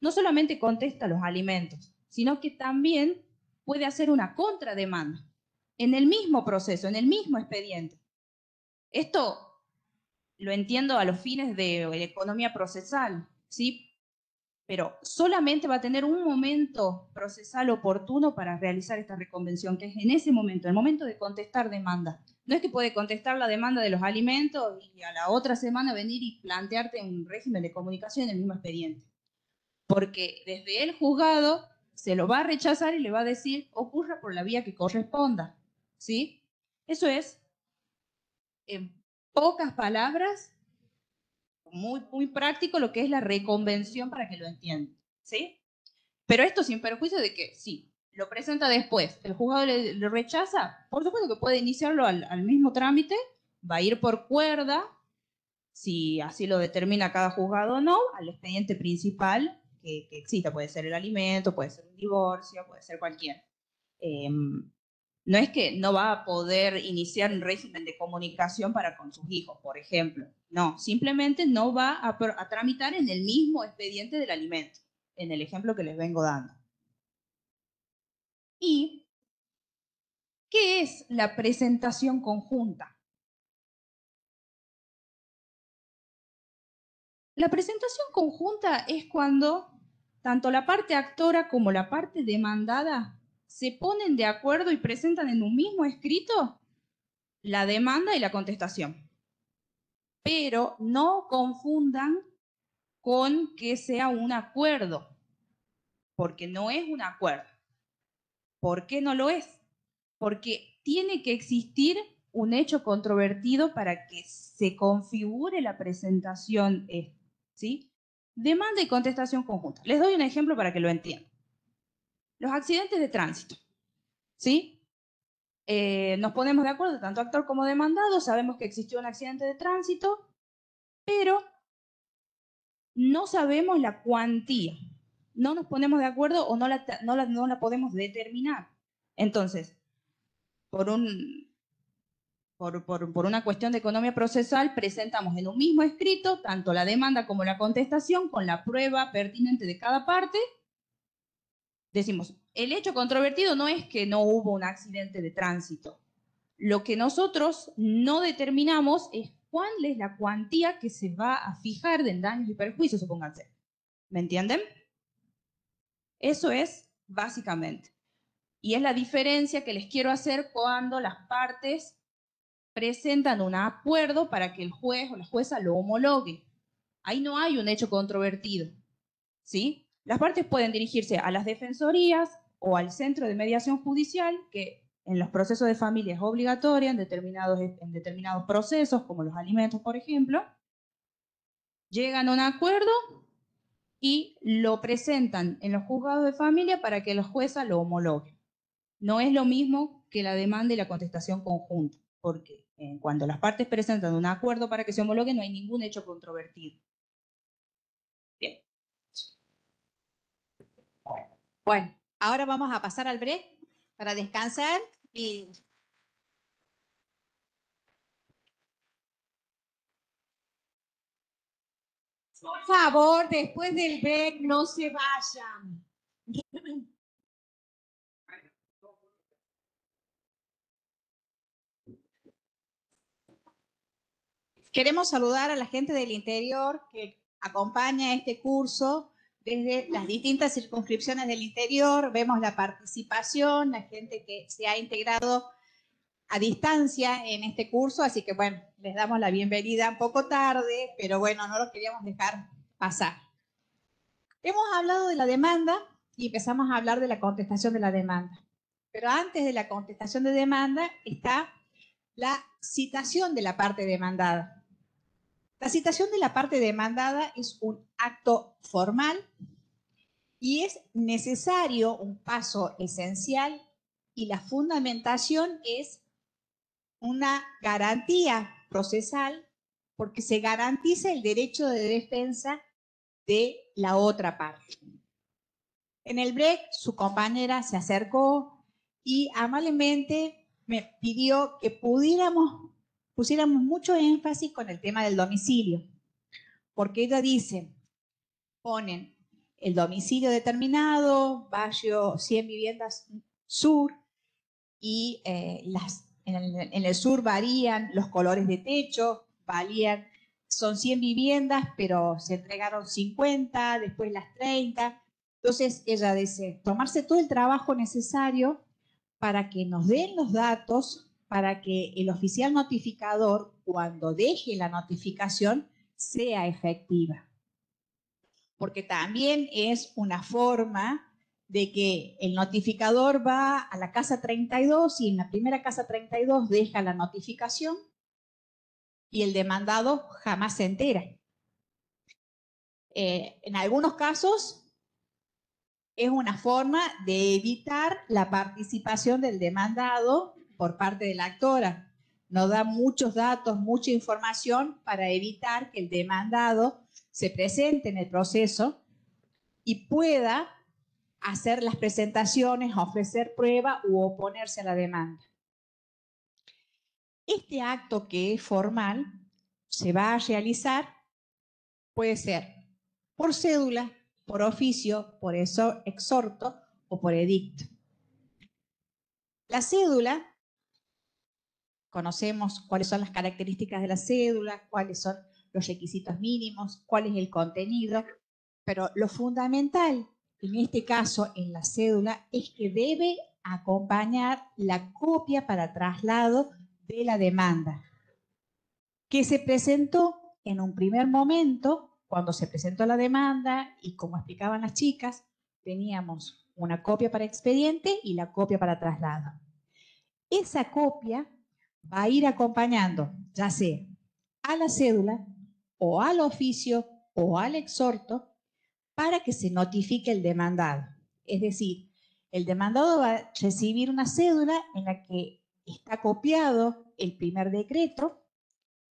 no solamente contesta los alimentos, sino que también puede hacer una contrademanda en el mismo proceso, en el mismo expediente. Esto lo entiendo a los fines de la economía procesal, ¿sí? pero solamente va a tener un momento procesal oportuno para realizar esta reconvención, que es en ese momento, el momento de contestar demanda. No es que puede contestar la demanda de los alimentos y a la otra semana venir y plantearte un régimen de comunicación en el mismo expediente. Porque desde el juzgado se lo va a rechazar y le va a decir ocurra por la vía que corresponda. ¿Sí? Eso es, en pocas palabras, muy, muy práctico lo que es la reconvención para que lo entiendan, ¿sí? Pero esto sin perjuicio de que, sí, lo presenta después, el juzgado le, rechaza, por supuesto que puede iniciarlo al, mismo trámite, va a ir por cuerda, si así lo determina cada juzgado o no, al expediente principal que, que exista, puede ser el alimento, puede ser un divorcio, puede ser cualquier. Em, no es que no va a poder iniciar un régimen de comunicación para con sus hijos, por ejemplo. No, simplemente no va a, a tramitar en el mismo expediente del alimento, en el ejemplo que les vengo dando. ¿Y qué es la presentación conjunta? La presentación conjunta es cuando tanto la parte actora como la parte demandada se ponen de acuerdo y presentan en un mismo escrito la demanda y la contestación. Pero no confundan con que sea un acuerdo, porque no es un acuerdo. ¿Por qué no lo es? Porque tiene que existir un hecho controvertido para que se configure la presentación, ¿sí? Demanda y contestación conjunta. Les doy un ejemplo para que lo entiendan. Los accidentes de tránsito, ¿sí? Eh, nos ponemos de acuerdo, tanto actor como demandado, sabemos que existió un accidente de tránsito, pero no sabemos la cuantía. No nos ponemos de acuerdo o no la, no la, no la podemos determinar. Entonces, por, un, por, por, por una cuestión de economía procesal, presentamos en un mismo escrito tanto la demanda como la contestación con la prueba pertinente de cada parte. Decimos, el hecho controvertido no es que no hubo un accidente de tránsito. Lo que nosotros no determinamos es cuál es la cuantía que se va a fijar de daños y perjuicios, supónganse. ¿Me entienden? Eso es básicamente. Y es la diferencia que les quiero hacer cuando las partes presentan un acuerdo para que el juez o la jueza lo homologue. Ahí no hay un hecho controvertido. ¿sí? Las partes pueden dirigirse a las defensorías o al centro de mediación judicial, que en los procesos de familia es obligatoria en determinados, en determinados procesos, como los alimentos, por ejemplo. Llegan a un acuerdo y lo presentan en los juzgados de familia para que la jueza lo homologue. No es lo mismo que la demanda y la contestación conjunta, porque eh, cuando las partes presentan un acuerdo para que se homologue no hay ningún hecho controvertido. Bien. Bueno, ahora vamos a pasar al break para descansar y Por favor, después del break no se vayan. Queremos saludar a la gente del interior que acompaña este curso desde las distintas circunscripciones del interior. Vemos la participación, la gente que se ha integrado a distancia en este curso, así que bueno, les damos la bienvenida un poco tarde, pero bueno, no lo queríamos dejar pasar. Hemos hablado de la demanda y empezamos a hablar de la contestación de la demanda. Pero antes de la contestación de demanda está la citación de la parte demandada. La citación de la parte demandada es un acto formal y es necesario un paso esencial y la fundamentación es una garantía procesal porque se garantiza el derecho de defensa de la otra parte. En el break, su compañera se acercó y amablemente me pidió que pudiéramos pusiéramos mucho énfasis con el tema del domicilio, porque ella dice, ponen el domicilio determinado, barrio 100 viviendas sur, y eh, las, en, el, en el sur varían los colores de techo, valían, son 100 viviendas, pero se entregaron 50, después las 30. Entonces ella dice, tomarse todo el trabajo necesario para que nos den los datos para que el oficial notificador, cuando deje la notificación, sea efectiva. Porque también es una forma de que el notificador va a la casa 32 y en la primera casa 32 deja la notificación y el demandado jamás se entera. Eh, en algunos casos es una forma de evitar la participación del demandado por parte de la actora. Nos da muchos datos, mucha información para evitar que el demandado se presente en el proceso y pueda hacer las presentaciones, ofrecer prueba u oponerse a la demanda. Este acto que es formal se va a realizar, puede ser por cédula, por oficio, por exhorto o por edicto. La cédula conocemos cuáles son las características de la cédula, cuáles son los requisitos mínimos, cuál es el contenido, pero lo fundamental en este caso en la cédula es que debe acompañar la copia para traslado de la demanda, que se presentó en un primer momento, cuando se presentó la demanda y como explicaban las chicas, teníamos una copia para expediente y la copia para traslado. Esa copia va a ir acompañando, ya sea a la cédula o al oficio o al exhorto para que se notifique el demandado. Es decir, el demandado va a recibir una cédula en la que está copiado el primer decreto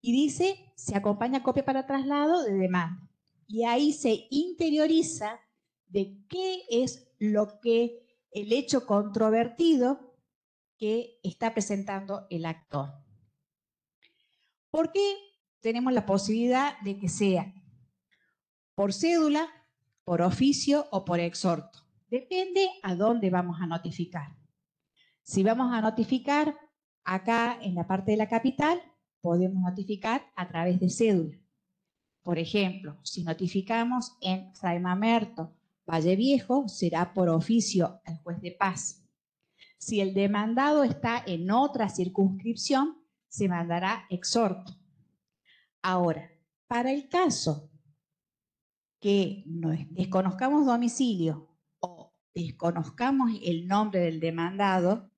y dice, se acompaña copia para traslado de demanda. Y ahí se interioriza de qué es lo que el hecho controvertido que está presentando el actor. ¿Por qué tenemos la posibilidad de que sea por cédula, por oficio o por exhorto? Depende a dónde vamos a notificar. Si vamos a notificar acá en la parte de la capital, podemos notificar a través de cédula. Por ejemplo, si notificamos en Mamerto, Valle Viejo, será por oficio al juez de paz. Si el demandado está en otra circunscripción, se mandará exhorto. Ahora, para el caso que no desconozcamos domicilio o desconozcamos el nombre del demandado,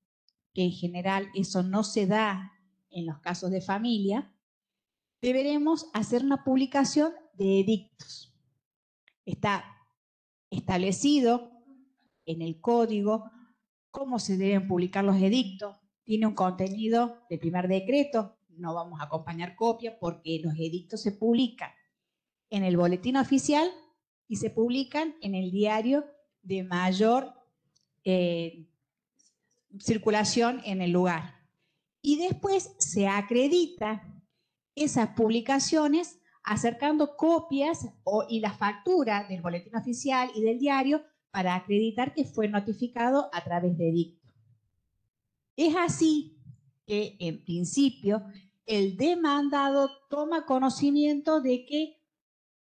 que en general eso no se da en los casos de familia, deberemos hacer una publicación de edictos. Está establecido en el código cómo se deben publicar los edictos. Tiene un contenido del primer decreto, no vamos a acompañar copia porque los edictos se publican en el boletín oficial y se publican en el diario de mayor eh, circulación en el lugar. Y después se acredita esas publicaciones acercando copias y la factura del boletín oficial y del diario para acreditar que fue notificado a través de dicto. Es así que, en principio, el demandado toma conocimiento de que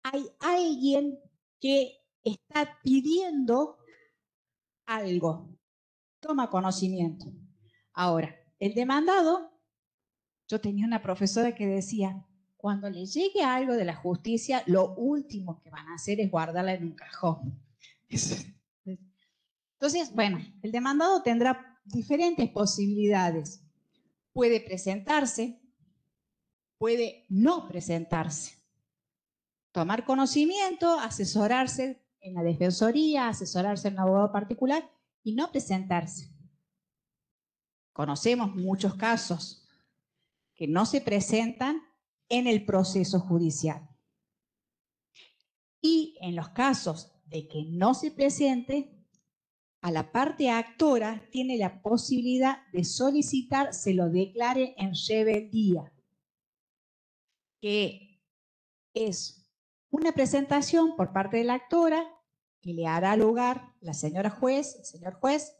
hay alguien que está pidiendo algo. Toma conocimiento. Ahora, el demandado, yo tenía una profesora que decía, cuando le llegue algo de la justicia, lo último que van a hacer es guardarla en un cajón. Entonces, bueno, el demandado tendrá diferentes posibilidades. Puede presentarse, puede no presentarse, tomar conocimiento, asesorarse en la defensoría, asesorarse en un abogado particular y no presentarse. Conocemos muchos casos que no se presentan en el proceso judicial. Y en los casos de que no se presente, a la parte actora tiene la posibilidad de solicitar se lo declare en rebeldía, que es una presentación por parte de la actora que le hará lugar la señora juez, el señor juez,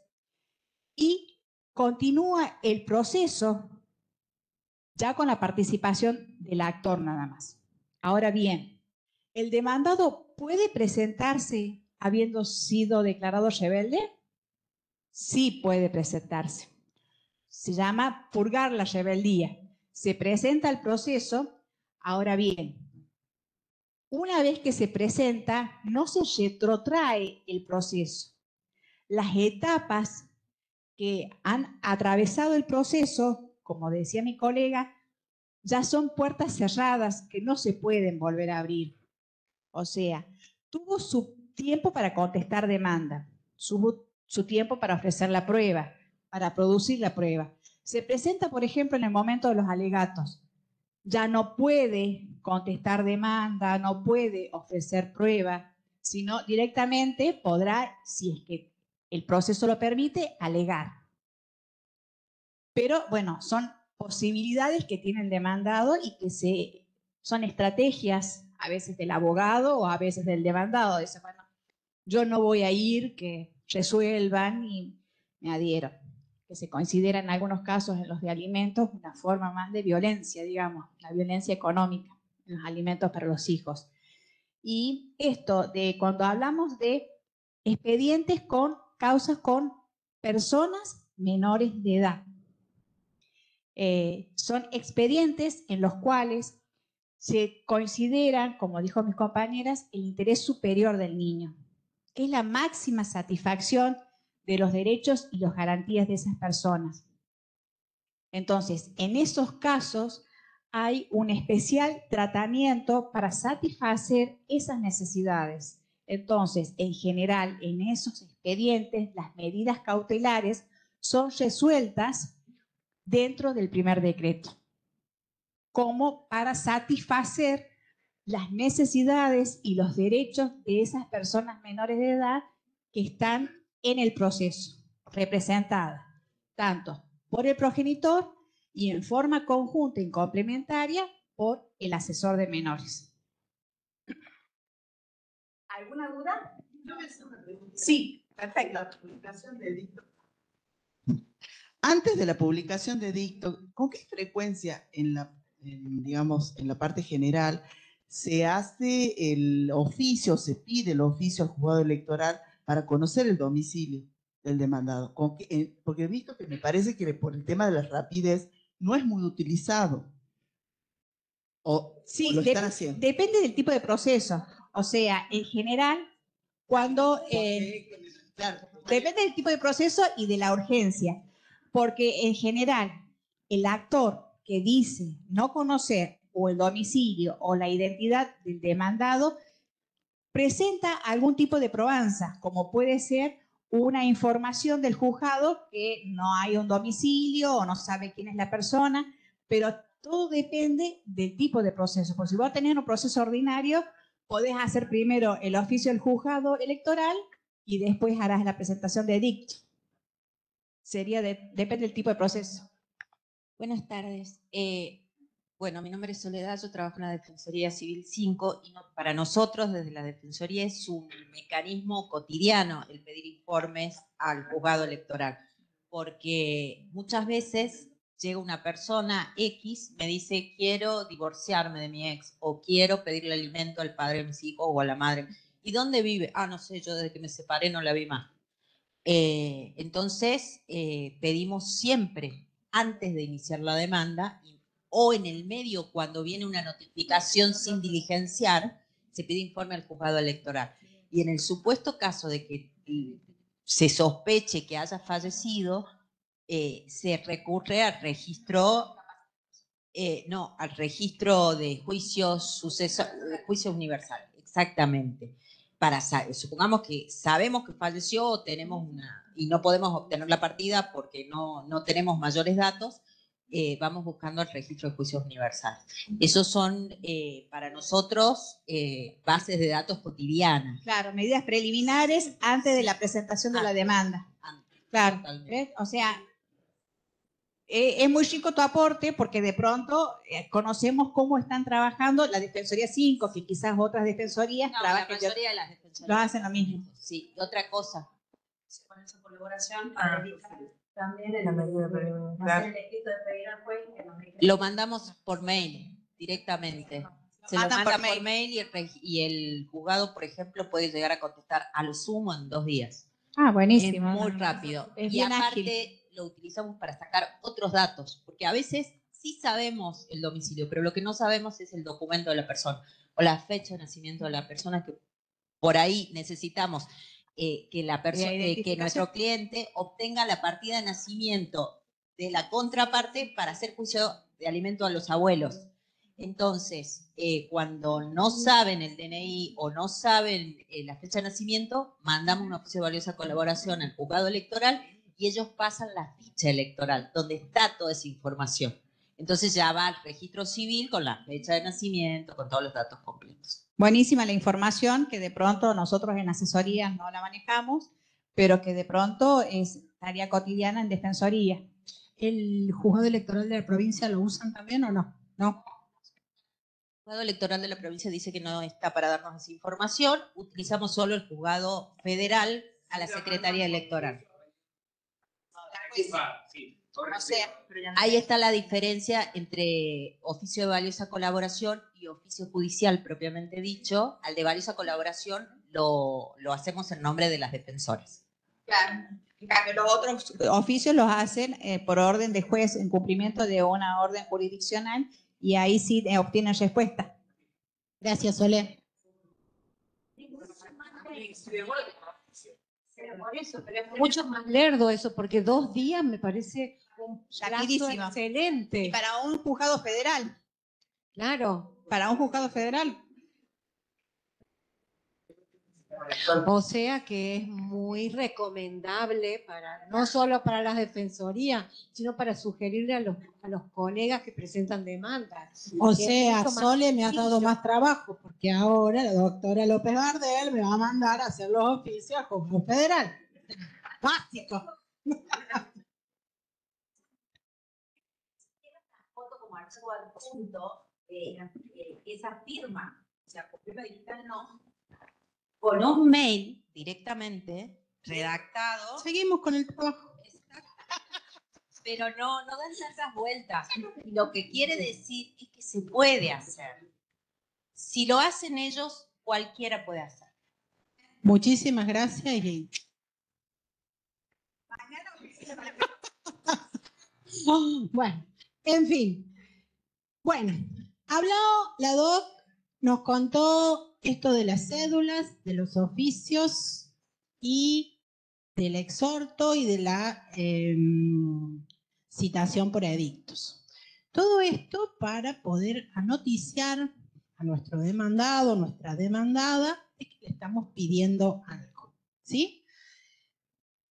y continúa el proceso ya con la participación del actor nada más. Ahora bien, ¿el demandado puede presentarse habiendo sido declarado rebelde? Sí puede presentarse. Se llama purgar la rebeldía. Se presenta el proceso. Ahora bien, una vez que se presenta, no se retrotrae el proceso. Las etapas que han atravesado el proceso como decía mi colega, ya son puertas cerradas que no se pueden volver a abrir. O sea, tuvo su tiempo para contestar demanda, su, su tiempo para ofrecer la prueba, para producir la prueba. Se presenta, por ejemplo, en el momento de los alegatos. Ya no puede contestar demanda, no puede ofrecer prueba, sino directamente podrá, si es que el proceso lo permite, alegar. Pero bueno, son posibilidades que tiene el demandado y que se, son estrategias a veces del abogado o a veces del demandado. Dice, bueno, yo no voy a ir, que resuelvan y me adhiero. Que se considera en algunos casos en los de alimentos una forma más de violencia, digamos, la violencia económica en los alimentos para los hijos. Y esto de cuando hablamos de expedientes con causas con personas menores de edad. Eh, son expedientes en los cuales se consideran, como dijo mis compañeras, el interés superior del niño, que es la máxima satisfacción de los derechos y las garantías de esas personas. Entonces, en esos casos hay un especial tratamiento para satisfacer esas necesidades. Entonces, en general, en esos expedientes, las medidas cautelares son resueltas dentro del primer decreto, como para satisfacer las necesidades y los derechos de esas personas menores de edad que están en el proceso, representadas tanto por el progenitor y en forma conjunta y complementaria por el asesor de menores. ¿Alguna duda? Sí, perfecto. Antes de la publicación de dicto, ¿con qué frecuencia en la, digamos, en la parte general se hace el oficio, se pide el oficio al juzgado electoral para conocer el domicilio del demandado? Eh, porque he visto que me parece que por el tema de la rapidez no es muy utilizado. O, Sí, o lo están haciendo. depende del tipo de proceso. O sea, en general, cuando... eh, Claro, Depende del tipo de proceso y de la urgencia, porque en general el actor que dice no conocer o el domicilio o la identidad del demandado presenta algún tipo de probanza, como puede ser una información del juzgado que no hay un domicilio o no sabe quién es la persona, pero todo depende del tipo de proceso. Por si vos tenés un proceso ordinario, podés hacer primero el oficio del juzgado electoral y después harás la presentación de dicto. Sería de- depende del tipo de proceso. Buenas tardes. Eh, bueno, mi nombre es Soledad, yo trabajo en la Defensoría Civil 5 y para nosotros desde la Defensoría es un mecanismo cotidiano el pedir informes al juzgado electoral, porque muchas veces llega una persona X, me dice quiero divorciarme de mi ex o quiero pedirle alimento al padre de mis hijos o a la madre. ¿Y dónde vive? Ah, no sé, yo desde que me separé no la vi más. Eh, entonces, eh, pedimos siempre, antes de iniciar la demanda, o en el medio, cuando viene una notificación sin diligenciar, se pide informe al juzgado electoral. Y en el supuesto caso de que mm, se sospeche que haya fallecido, eh, se recurre al registro, eh, no, al registro de juicios, suceso, juicio universal, exactamente para supongamos que sabemos que falleció tenemos una y no podemos obtener la partida porque no, no tenemos mayores datos, eh, vamos buscando el registro de juicios universales. Esos son eh, para nosotros eh, bases de datos cotidianas. Claro, medidas preliminares antes de la presentación de la demanda. Claro, Totalmente. ¿ves? O sea, eh, es muy chico tu aporte porque de pronto eh, conocemos cómo están trabajando la Defensoría 5, que quizás otras defensorías No, la mayoría de las defensorías lo hacen lo mismo. Sí, otra cosa, con esa colaboración para evitar también el, lo mandamos por mail directamente. Se lo mandan manda por por mail. mail, y, el, y el juzgado, por ejemplo, puede llegar a contestar a lo sumo en dos días. Ah, Es buenísimo. muy rápido. Es y bien aparte ágil. Lo utilizamos para sacar otros datos, porque a veces sí sabemos el domicilio, pero lo que no sabemos es el documento de la persona o la fecha de nacimiento de la persona que por ahí necesitamos eh, que la persona, que nuestro cliente obtenga la partida de nacimiento de la contraparte para hacer juicio de alimento a los abuelos. Entonces, eh, cuando no saben el DNI o no saben eh, la fecha de nacimiento, mandamos una oficio de valiosa colaboración al juzgado electoral y ellos pasan la ficha electoral, donde está toda esa información. Entonces ya va al registro civil con la fecha de nacimiento, con todos los datos completos. Buenísima la información que de pronto nosotros en asesorías no la manejamos, pero que de pronto es tarea cotidiana en defensoría. ¿El juzgado electoral de la provincia lo usan también o no? No. El juzgado electoral de la provincia dice que no está para darnos esa información, utilizamos solo el juzgado federal a la Secretaría Electoral. O sea, Ahí está la diferencia entre oficio de valiosa colaboración y oficio judicial propiamente dicho. Al de valiosa colaboración lo, lo hacemos en nombre de las defensoras. Claro. En cambio, los otros oficios los hacen eh, por orden de juez en cumplimiento de una orden jurisdiccional y ahí sí eh, obtienen respuesta. Gracias, Sole. Por eso, pero es mucho más lerdo eso, porque dos días me parece un plazo excelente. Y para un juzgado federal, Claro. para un juzgado federal. O sea que es muy recomendable para, no solo para las defensorías, sino para sugerirle a los, a los colegas que presentan demandas. O sea, Sole me ha dado más trabajo, porque ahora la doctora López Gardel me va a mandar a hacer los oficios juzgado federal. Básico. como archivo adjunto, eh, eh, esa firma, o sea, con firma digital no, Con un mail directamente redactado, Seguimos con el trabajo. pero no, no dan tantas vueltas. Lo que quiere decir es que se puede hacer. Si lo hacen ellos, cualquiera puede hacer. Muchísimas gracias y bueno, En fin. Bueno, habló la doc, nos contó esto de las cédulas, de los oficios y del exhorto y de la em, citación por edictos. Todo esto para poder anoticiar a nuestro demandado, nuestra demandada, de que le estamos pidiendo algo. ¿Sí?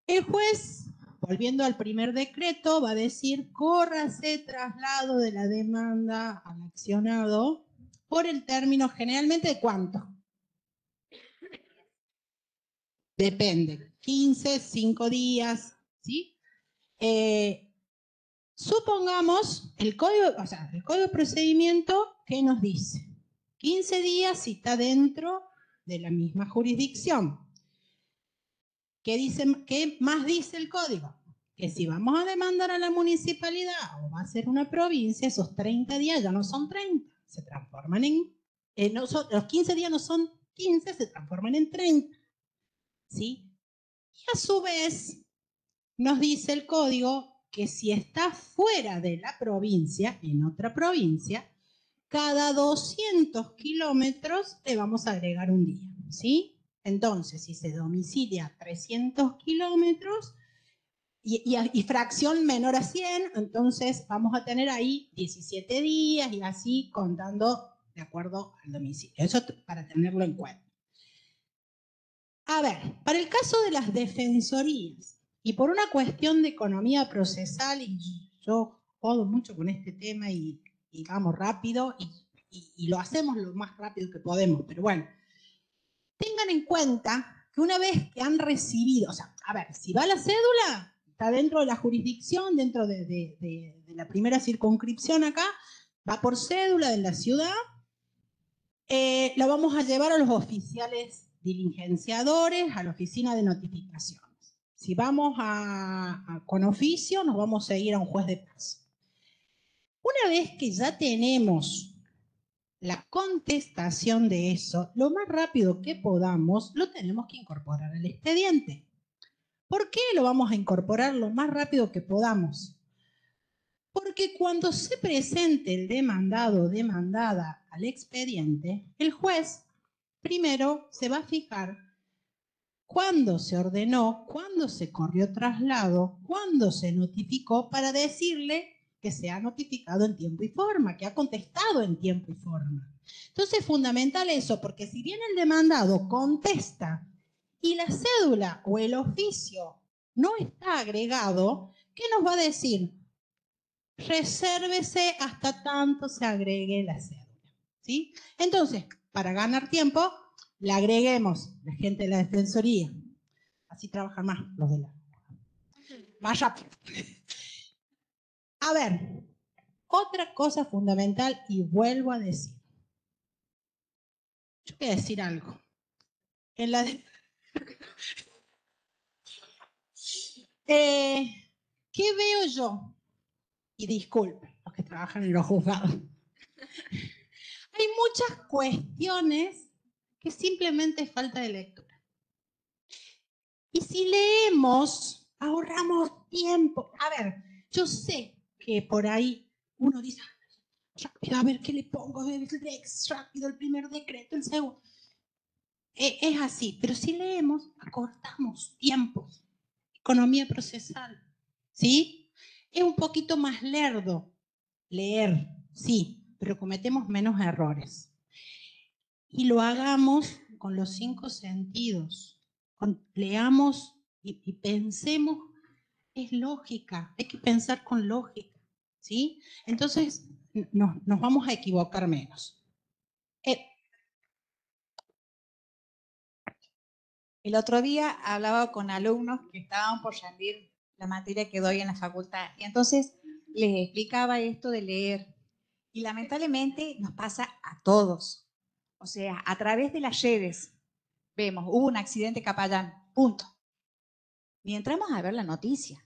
El juez, volviendo al primer decreto, va a decir, córrase traslado de la demanda al accionado por el término generalmente de cuánto. Depende, 15, 5 días, ¿sí? Eh, supongamos el código, o sea, el código de procedimiento, ¿qué nos dice? 15 días si está dentro de la misma jurisdicción. ¿Qué, dice, ¿Qué más dice el código? Que si vamos a demandar a la municipalidad o va a ser una provincia, esos 30 días ya no son 30, se transforman en... Eh, no los 15 días no son 15, se transforman en 30. ¿Sí? Y a su vez, nos dice el código que si está fuera de la provincia, en otra provincia, cada 200 kilómetros le vamos a agregar un día, ¿sí? Entonces, si se domicilia 300 kilómetros y, fracción menor a 100, entonces vamos a tener ahí 17 días y así contando de acuerdo al domicilio. Eso para tenerlo en cuenta. A ver, para el caso de las defensorías, y por una cuestión de economía procesal, y yo jodo mucho con este tema y, vamos rápido, y lo hacemos lo más rápido que podemos, pero bueno, tengan en cuenta que una vez que han recibido, o sea, a ver, si va la cédula, está dentro de la jurisdicción, dentro de, la primera circunscripción acá, va por cédula de la ciudad, eh, la vamos a llevar a los oficiales diligenciadores, a la oficina de notificaciones. Si vamos con oficio, nos vamos a ir a un juez de paz. Una vez que ya tenemos la contestación de eso, lo más rápido que podamos, lo tenemos que incorporar al expediente. ¿Por qué lo vamos a incorporar lo más rápido que podamos? Porque cuando se presente el demandado o demandada al expediente, el juez primero se va a fijar cuándo se ordenó, cuándo se corrió traslado, cuándo se notificó para decirle que se ha notificado en tiempo y forma, que ha contestado en tiempo y forma. Entonces es fundamental eso, porque si bien el demandado contesta y la cédula o el oficio no está agregado, ¿qué nos va a decir? Resérvese hasta tanto se agregue la cédula. ¿sí? Entonces, para ganar tiempo, le agreguemos la gente de la defensoría. Así trabajan más los de la... Más rápido. A ver, otra cosa fundamental y vuelvo a decir. Yo voy a decir algo. En la eh, ¿Qué veo yo? Y disculpen los que trabajan en los juzgados. Hay muchas cuestiones que simplemente es falta de lectura. Y si leemos, ahorramos tiempo. A ver, yo sé que por ahí uno dice, rápido, a ver qué le pongo, rápido, el primer decreto, el segundo. E, es así, pero si leemos, acortamos tiempos, economía procesal, ¿sí? Es un poquito más lerdo leer, sí, pero cometemos menos errores. Y lo hagamos con los cinco sentidos. leamos y pensemos, es lógica, hay que pensar con lógica. ¿sí? Entonces, nos, vamos a equivocar menos. Eh, el otro día hablaba con alumnos que estaban por rendir la materia que doy en la facultad y entonces les explicaba esto de leer y lamentablemente nos pasa a todos. O sea, a través de las redes vemos, hubo un accidente Capayán, punto. Ni entramos a ver la noticia.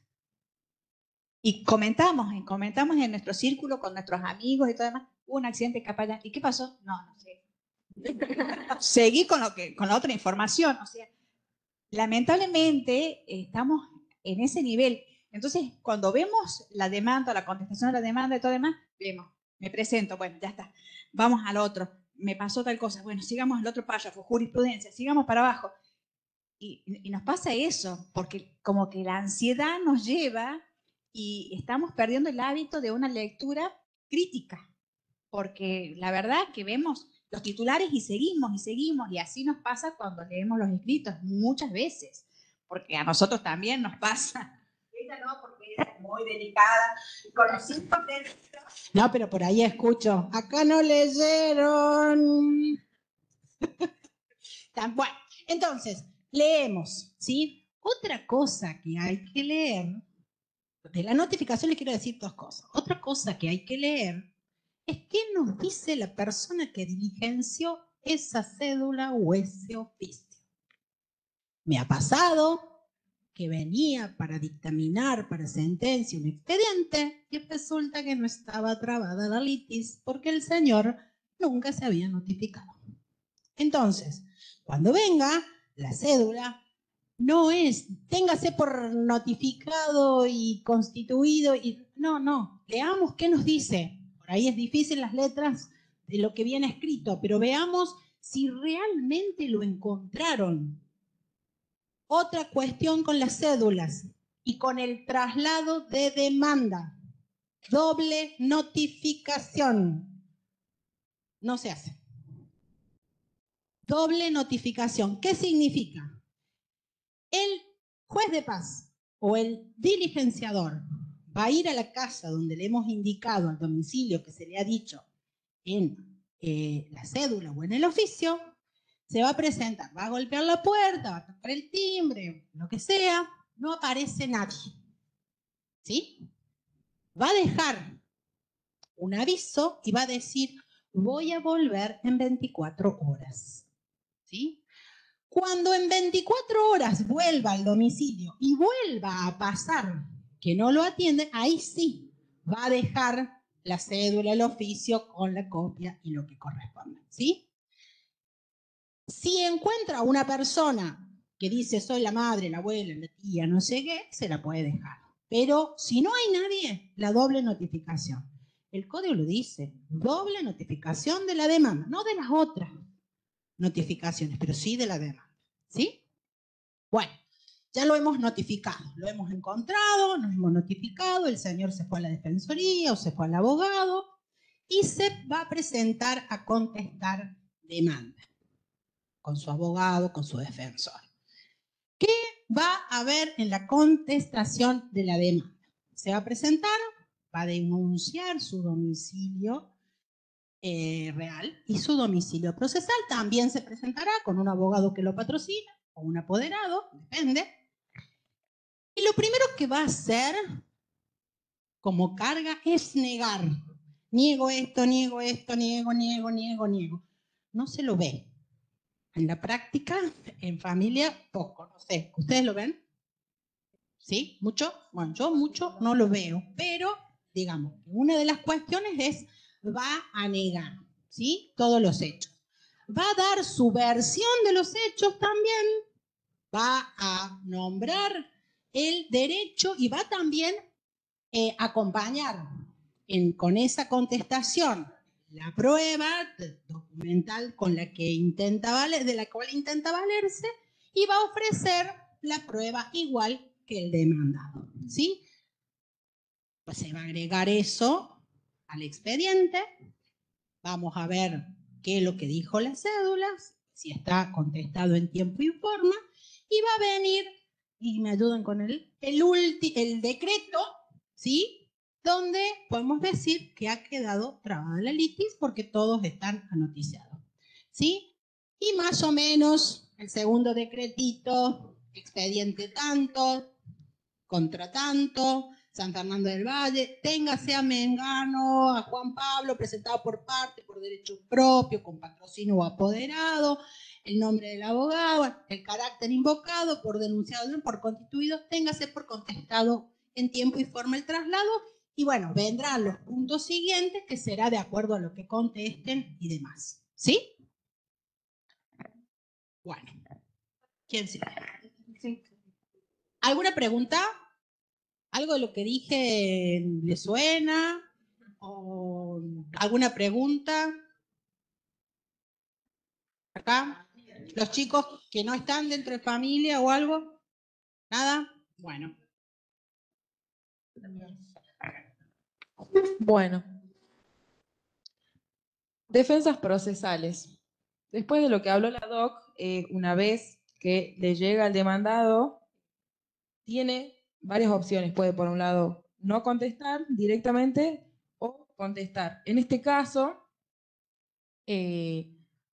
Y comentamos, comentamos en nuestro círculo con nuestros amigos y todo demás, hubo un accidente en ¿Y qué pasó? No, no sé. Seguí con, lo que, con la otra información. O sea, lamentablemente estamos en ese nivel. Entonces, cuando vemos la demanda, la contestación de la demanda y todo demás, vemos, me presento, bueno, ya está, vamos al otro, me pasó tal cosa, bueno, sigamos al otro párrafo, jurisprudencia, sigamos para abajo. Y, y nos pasa eso, porque como que la ansiedad nos lleva y estamos perdiendo el hábito de una lectura crítica, porque la verdad que vemos los titulares y seguimos y seguimos, y así nos pasa cuando leemos los escritos muchas veces, porque a nosotros también nos pasa. Ella no, porque ella es muy delicada. Con los cinco textos. No, pero por ahí escucho. Acá no leyeron. Bueno, entonces, leemos, ¿sí? Otra cosa que hay que leer, de la notificación les quiero decir dos cosas. Otra cosa que hay que leer es qué nos dice la persona que diligenció esa cédula o ese oficio. Me ha pasado que venía para dictaminar para sentencia un expediente y resulta que no estaba trabada la litis porque el señor nunca se había notificado. Entonces, cuando venga la cédula, no es, téngase por notificado y constituido y no, no, leamos qué nos dice. Ahí es difícil las letras de lo que viene escrito, pero veamos si realmente lo encontraron. Otra cuestión con las cédulas y con el traslado de demanda. Doble notificación. No se hace. Doble notificación. ¿Qué significa? El juez de paz o el diligenciador va a ir a la casa donde le hemos indicado al domicilio que se le ha dicho en eh, la cédula o en el oficio, se va a presentar, va a golpear la puerta, va a tocar el timbre, lo que sea, no aparece nadie. ¿Sí? Va a dejar un aviso y va a decir, voy a volver en 24 horas. ¿Sí? Cuando en 24 horas vuelva al domicilio y vuelva a pasar que no lo atiende, ahí sí va a dejar la cédula, el oficio con la copia y lo que corresponde. ¿Sí? Si encuentra una persona que dice soy la madre, la abuela, la tía, no sé qué, se la puede dejar. Pero si no hay nadie, la doble notificación. El código lo dice, doble notificación de la demanda, no de las otras notificaciones, pero sí de la demanda. ¿Sí? Ya lo hemos notificado, lo hemos encontrado, nos hemos notificado, el señor se fue a la defensoría o se fue al abogado y se va a presentar a contestar demanda con su abogado, con su defensor. ¿Qué va a haber en la contestación de la demanda? Se va a presentar, va a denunciar su domicilio eh, real y su domicilio procesal. También se presentará con un abogado que lo patrocina o un apoderado, depende. Y lo primero que va a hacer como carga es negar. Niego esto, niego esto, niego, niego, niego, niego. No se lo ve. En la práctica, en familia, poco, no sé. ¿Ustedes lo ven? ¿Sí? ¿Mucho? Bueno, yo mucho no lo veo, pero digamos, una de las cuestiones es, va a negar, ¿sí? Todos los hechos. Va a dar su versión de los hechos también, va a nombrar el derecho y va también eh, acompañar en, con esa contestación la prueba documental con la que de la cual intenta valerse y va a ofrecer la prueba igual que el demandado. ¿sí? Pues se va a agregar eso al expediente. Vamos a ver qué es lo que dijo las cédulas, si está contestado en tiempo y forma, y va a venir, y me ayudan con el, el, ulti, el decreto, ¿sí? donde podemos decir que ha quedado trabada la litis porque todos están anoticiados. ¿Sí? Y más o menos el segundo decretito, expediente tanto, contra tanto, San Fernando del Valle, téngase a Mengano, a Juan Pablo, presentado por parte, por derecho propio, con patrocinio o apoderado, el nombre del abogado, el carácter invocado, por denunciado, por constituido, téngase por contestado en tiempo y forma el traslado y bueno, vendrán los puntos siguientes que será de acuerdo a lo que contesten y demás. ¿Sí? Bueno. ¿Quién sigue? ¿Alguna pregunta? ¿Algo de lo que dije le suena? ¿O alguna pregunta? Acá, los chicos que no están dentro de familia o algo. ¿Nada? Bueno. Bueno. Defensas procesales. Después de lo que habló la DOC, eh, una vez que le llega al demandado, tiene varias opciones. Puede, por un lado, no contestar directamente o contestar. En este caso, eh,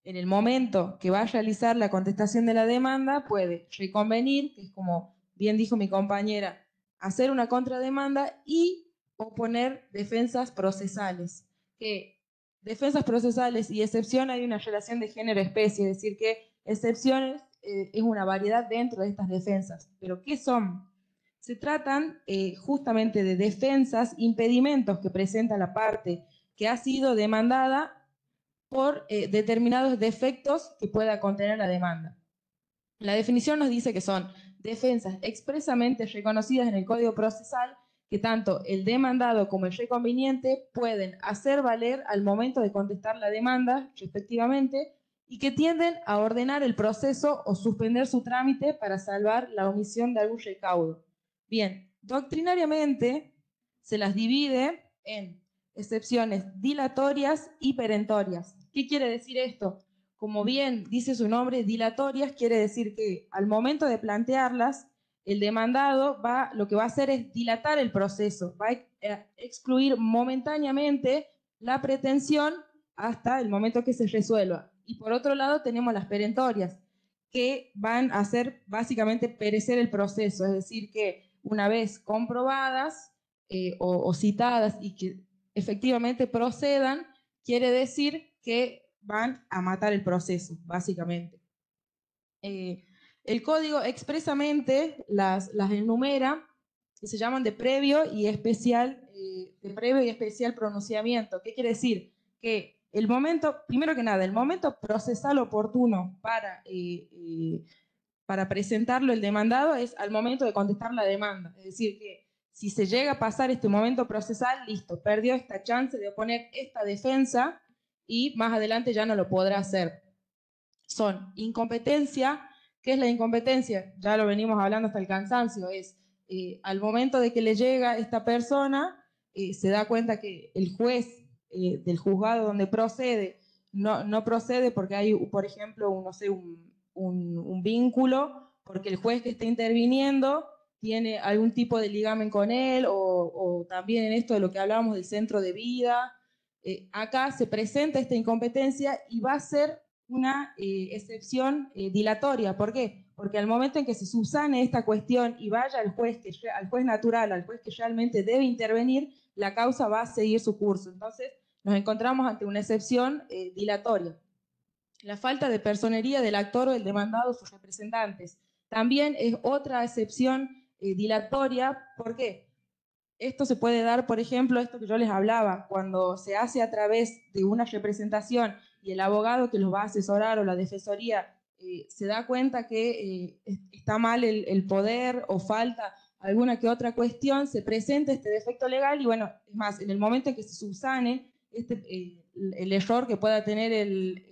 en el momento que va a realizar la contestación de la demanda, puede reconvenir, que es como bien dijo mi compañera, hacer una contrademanda y oponer defensas procesales, que defensas procesales y excepción hay una relación de género-especie, es decir, que excepciones eh, es una variedad dentro de estas defensas. ¿Pero qué son? Se tratan eh, justamente de defensas, impedimentos que presenta la parte que ha sido demandada por eh, determinados defectos que pueda contener la demanda. La definición nos dice que son defensas expresamente reconocidas en el Código Procesal que tanto el demandado como el reconveniente pueden hacer valer al momento de contestar la demanda, respectivamente, y que tienden a ordenar el proceso o suspender su trámite para salvar la omisión de algún recaudo. Bien, doctrinariamente se las divide en excepciones dilatorias y perentorias. ¿Qué quiere decir esto? Como bien dice su nombre, dilatorias quiere decir que al momento de plantearlas, el demandado va, lo que va a hacer es dilatar el proceso, va a excluir momentáneamente la pretensión hasta el momento que se resuelva. Y por otro lado tenemos las perentorias, que van a hacer básicamente perecer el proceso, es decir, que una vez comprobadas eh, o, citadas y que efectivamente procedan, quiere decir que van a matar el proceso, básicamente. Eh, el código expresamente las, las enumera y se llaman de previo y especial, eh, de previo y especial pronunciamiento. ¿Qué quiere decir? Que el momento, primero que nada, el momento procesal oportuno para, eh, para presentarlo el demandado es al momento de contestar la demanda. Es decir, que si se llega a pasar este momento procesal, listo, perdió esta chance de oponer esta defensa y más adelante ya no lo podrá hacer. Son incompetencia, ¿Qué es la incompetencia? Ya lo venimos hablando hasta el cansancio, es eh, al momento de que le llega esta persona, eh, se da cuenta que el juez eh, del juzgado donde procede no, no, procede porque hay, por ejemplo, un, no sé, un, un, vínculo, porque el juez que está interviniendo tiene algún tipo de ligamen con él, o, o también en esto de lo que hablábamos del centro de vida. Acá se presenta esta incompetencia y va a ser una eh, excepción eh, dilatoria. ¿Por qué? Porque al momento en que se subsane esta cuestión y vaya al juez, que, al juez natural, al juez que realmente debe intervenir, la causa va a seguir su curso. Entonces, nos encontramos ante una excepción eh, dilatoria. La falta de personería del actor o del demandado o sus representantes. También es otra excepción dilatoria. ¿Por qué? Esto se puede dar, por ejemplo, esto que yo les hablaba, cuando se hace a través de una representación y el abogado que los va a asesorar o la defensoría eh, se da cuenta que eh, está mal el, poder o falta alguna que otra cuestión, se presenta este defecto legal y bueno, es más, en el momento en que se subsane este, eh, el error que pueda tener el,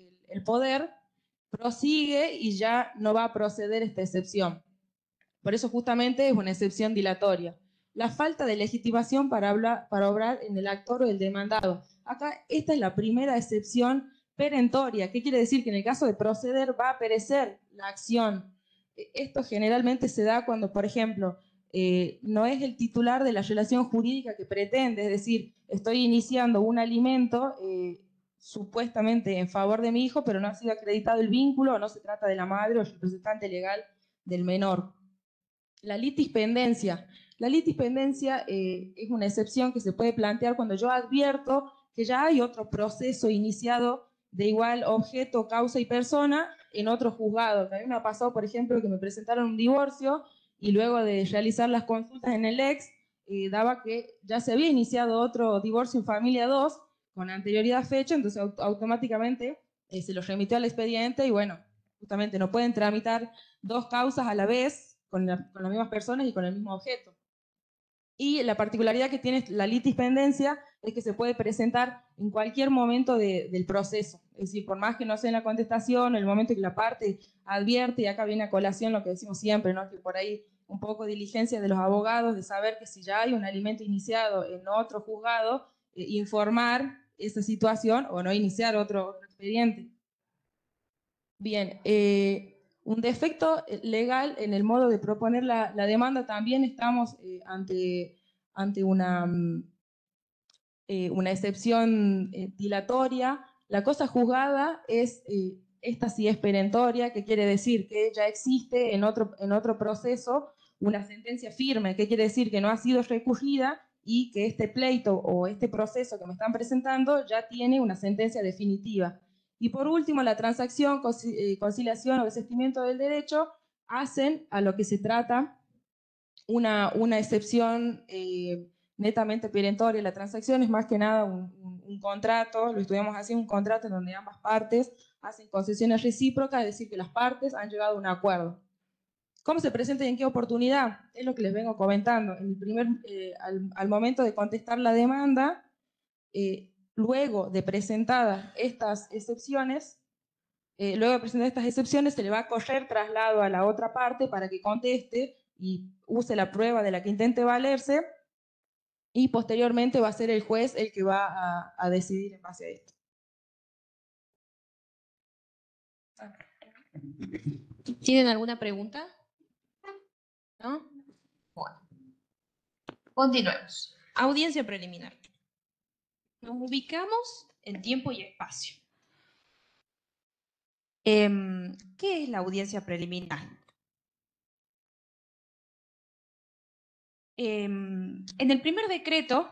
poder, prosigue y ya no va a proceder esta excepción. Por eso justamente es una excepción dilatoria. La falta de legitimación para, hablar, para obrar en el actor o el demandado. Acá esta es la primera excepción perentoria. ¿Qué quiere decir? Que en el caso de proceder va a perecer la acción. E, esto generalmente se da cuando, por ejemplo, eh, no es el titular de la relación jurídica que pretende, es decir, estoy iniciando un alimento eh, supuestamente en favor de mi hijo, pero no ha sido acreditado el vínculo, no se trata de la madre o el representante legal del menor. La litispendencia. La litispendencia eh, es una excepción que se puede plantear cuando yo advierto que ya hay otro proceso iniciado de igual objeto, causa y persona en otro juzgado. A mí me ha pasado, por ejemplo, que me presentaron un divorcio y luego de realizar las consultas en el ex, eh, daba que ya se había iniciado otro divorcio en familia 2 con anterioridad fecha, entonces automáticamente eh, se los remitió al expediente y bueno, justamente no pueden tramitar dos causas a la vez con, con las mismas personas y con el mismo objeto. Y la particularidad que tiene la litispendencia es que se puede presentar en cualquier momento de- del proceso. Es decir, por más que no sea en la contestación, el momento que la parte advierte, y acá viene a colación lo que decimos siempre, ¿no? que por ahí un poco de diligencia de los abogados, de saber que si ya hay un alimento iniciado en otro juzgado, eh, informar esa situación o no iniciar otro, otro expediente. Bien, eh, un defecto eh, legal en el modo de proponer la, demanda, también estamos eh, ante, ante una, mm, eh, una excepción dilatoria. La cosa juzgada es, esta sí es perentoria, que quiere decir que ya existe en otro, en otro proceso una sentencia firme, que quiere decir que no ha sido recurrida y que este pleito o este proceso que me están presentando ya tiene una sentencia definitiva. Y por último, la transacción, eh, conciliación o desistimiento del derecho hacen a lo que se trata una, una excepción eh, netamente perentoria. La transacción es más que nada un, un- un contrato, lo estudiamos así, un contrato en donde ambas partes hacen concesiones recíprocas, es decir, que las partes han llegado a un acuerdo. ¿Cómo se presenta y en qué oportunidad? Es lo que les vengo comentando. En el primer, eh, al, al momento de contestar la demanda, eh, luego de presentadas estas excepciones, eh, luego de presentar estas excepciones, se le va a correr traslado a la otra parte para que conteste y use la prueba de la que intente valerse, y posteriormente va a ser el juez el que va a, decidir en base a esto. ¿Tienen alguna pregunta? ¿No? Bueno. Continuemos. Audiencia preliminar. Nos ubicamos en tiempo y espacio. Em, ¿Qué es la audiencia preliminar? Em, en el primer decreto,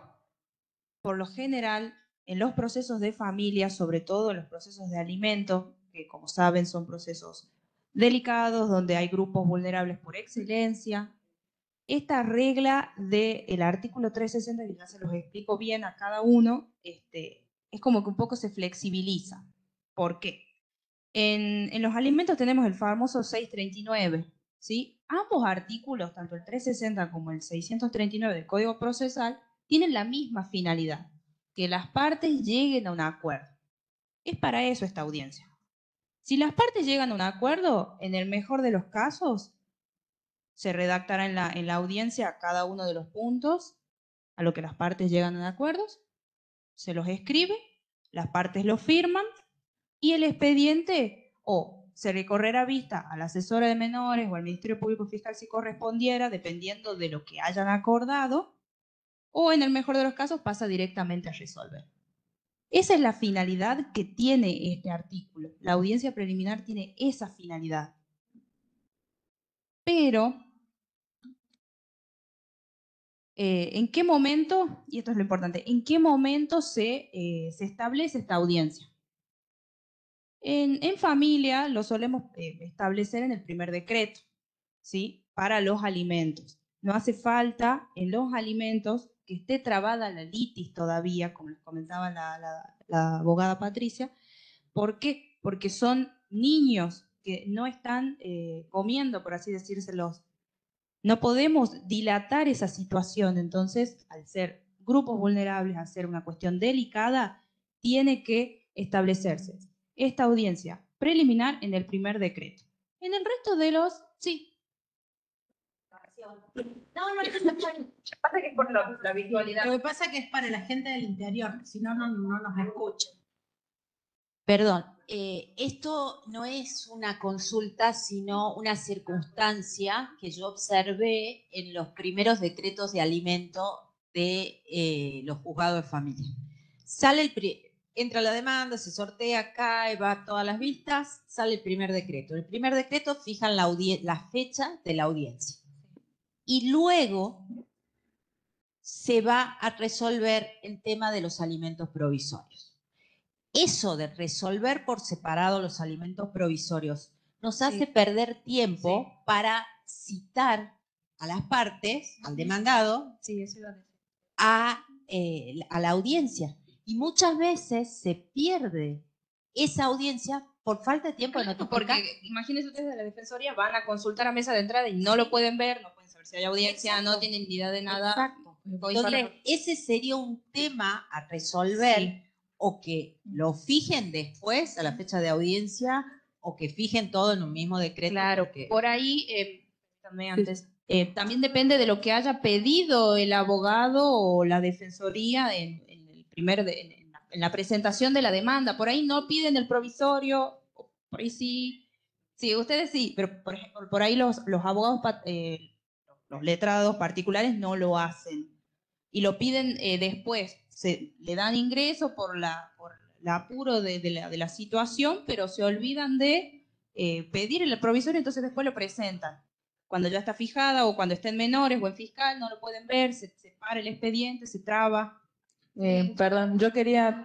por lo general, en los procesos de familia, sobre todo en los procesos de alimento, que como saben son procesos delicados, donde hay grupos vulnerables por excelencia, esta regla del artículo 360, que ya se los explico bien a cada uno, este, es como que un poco se flexibiliza. ¿Por qué? En, en los alimentos tenemos el famoso 639, ¿sí? Ambos artículos, tanto el 360 como el 639 del Código Procesal, tienen la misma finalidad, que las partes lleguen a un acuerdo. Es para eso esta audiencia. Si las partes llegan a un acuerdo, en el mejor de los casos, se redactará en la, en la audiencia cada uno de los puntos a lo que las partes llegan a acuerdos, se los escribe, las partes lo firman y el expediente o se recorrerá vista a la asesora de menores o al Ministerio Público Fiscal si correspondiera, dependiendo de lo que hayan acordado, o en el mejor de los casos pasa directamente a resolver. Esa es la finalidad que tiene este artículo. La audiencia preliminar tiene esa finalidad. Pero, eh, ¿en qué momento, y esto es lo importante, en qué momento se, eh, se establece esta audiencia? En, en familia lo solemos eh, establecer en el primer decreto, ¿sí? Para los alimentos. No hace falta en los alimentos que esté trabada la litis todavía, como les comentaba la, abogada Patricia. ¿Por qué? Porque son niños que no están eh, comiendo, por así decírselos. No podemos dilatar esa situación. Entonces, al ser grupos vulnerables, al ser una cuestión delicada, tiene que establecerse esta audiencia preliminar en el primer decreto. En el resto de los, sí. No, no, pasa que es por la, la virtualidad. Lo que pasa es que es para la gente del interior, si no, no, no nos escucha. Perdón, eh, esto no es una consulta, sino una circunstancia que yo observé en los primeros decretos de alimento de eh, los juzgados de familia. Sale el entra la demanda, se sortea, cae, va a todas las vistas, sale el primer decreto. El primer decreto fija la, la fecha de la audiencia. Y luego se va a resolver el tema de los alimentos provisorios. Eso de resolver por separado los alimentos provisorios nos hace perder tiempo para citar a las partes, al demandado, Sí, eso iba a decir. a, eh, a la audiencia. Y muchas veces se pierde esa audiencia por falta de tiempo de notificar. Porque imagínense ustedes de la defensoría van a consultar a mesa de entrada y no lo pueden ver, no pueden saber si hay audiencia, no tienen idea de nada. Exacto. Entonces, para- ese sería un tema a resolver o que lo fijen después a la fecha de audiencia o que fijen todo en un mismo decreto. Claro, porque- por ahí, eh, permítame antes, eh, también depende de lo que haya pedido el abogado o la defensoría en, en el primer de- en, la, en la presentación de la demanda. Por ahí no piden el provisorio, por ahí sí, sí, ustedes sí, pero por, ejemplo, por ahí los, los abogados, eh, los letrados particulares no lo hacen y lo piden eh, después. Se le dan ingreso por la por el apuro de, de la, de la situación, pero se olvidan de eh, pedir el provisorio, entonces después lo presentan. Cuando ya está fijada o cuando estén menores o en fiscal, no lo pueden ver, se, se para el expediente, se traba. Eh, perdón, yo quería...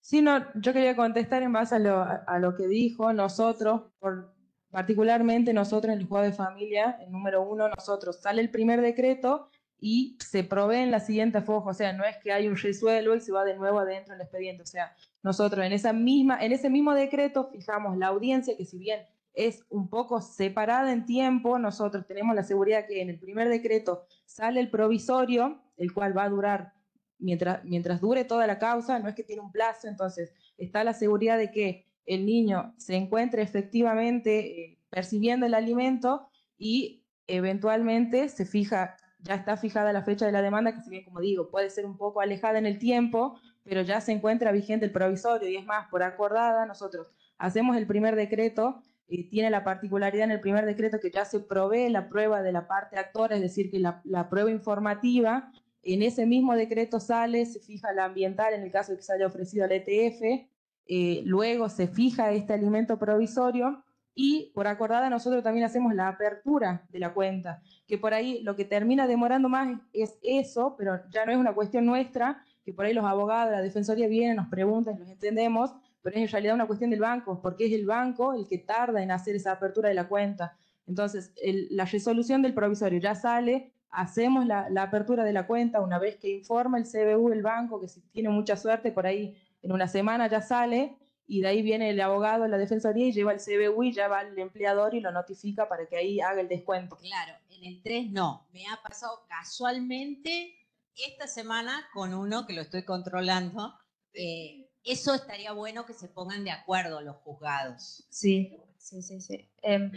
Sí, no, yo quería contestar en base a lo, a lo que dijo nosotros, por, particularmente nosotros en el juego de familia, el número uno, nosotros sale el primer decreto y se proveen la siguiente foja, o sea, no es que hay un resuelvo y se va de nuevo adentro del expediente, o sea, nosotros en, esa misma, en ese mismo decreto fijamos la audiencia, que si bien es un poco separada en tiempo, nosotros tenemos la seguridad que en el primer decreto sale el provisorio, el cual va a durar mientras, mientras dure toda la causa, no es que tiene un plazo, entonces está la seguridad de que el niño se encuentre efectivamente eh, percibiendo el alimento y eventualmente se fija, ya está fijada la fecha de la demanda, que si bien, como digo, puede ser un poco alejada en el tiempo, pero ya se encuentra vigente el provisorio. Y es más, por acordada, nosotros hacemos el primer decreto y tiene la particularidad en el primer decreto que ya se provee la prueba de la parte actora, es decir, que la, la prueba informativa en ese mismo decreto sale, se fija la ambiental en el caso de que se haya ofrecido al ETF, eh, luego se fija este alimento provisorio y por acordada nosotros también hacemos la apertura de la cuenta, que por ahí lo que termina demorando más es eso, pero ya no es una cuestión nuestra, que por ahí los abogados, la defensoría vienen, nos preguntan, los entendemos, pero es en realidad una cuestión del banco, porque es el banco el que tarda en hacer esa apertura de la cuenta. Entonces, la resolución del provisorio ya sale, hacemos la, la apertura de la cuenta una vez que informa el CBU, el banco, que si tiene mucha suerte, por ahí en una semana ya sale, y de ahí viene el abogado, la defensoría, y lleva el CBU y ya va el empleador y lo notifica para que ahí haga el descuento. Claro, en el 3 no. Me ha pasado casualmente esta semana con uno que lo estoy controlando. Eh, eso estaría bueno que se pongan de acuerdo los juzgados. Sí, sí, sí, sí. Em,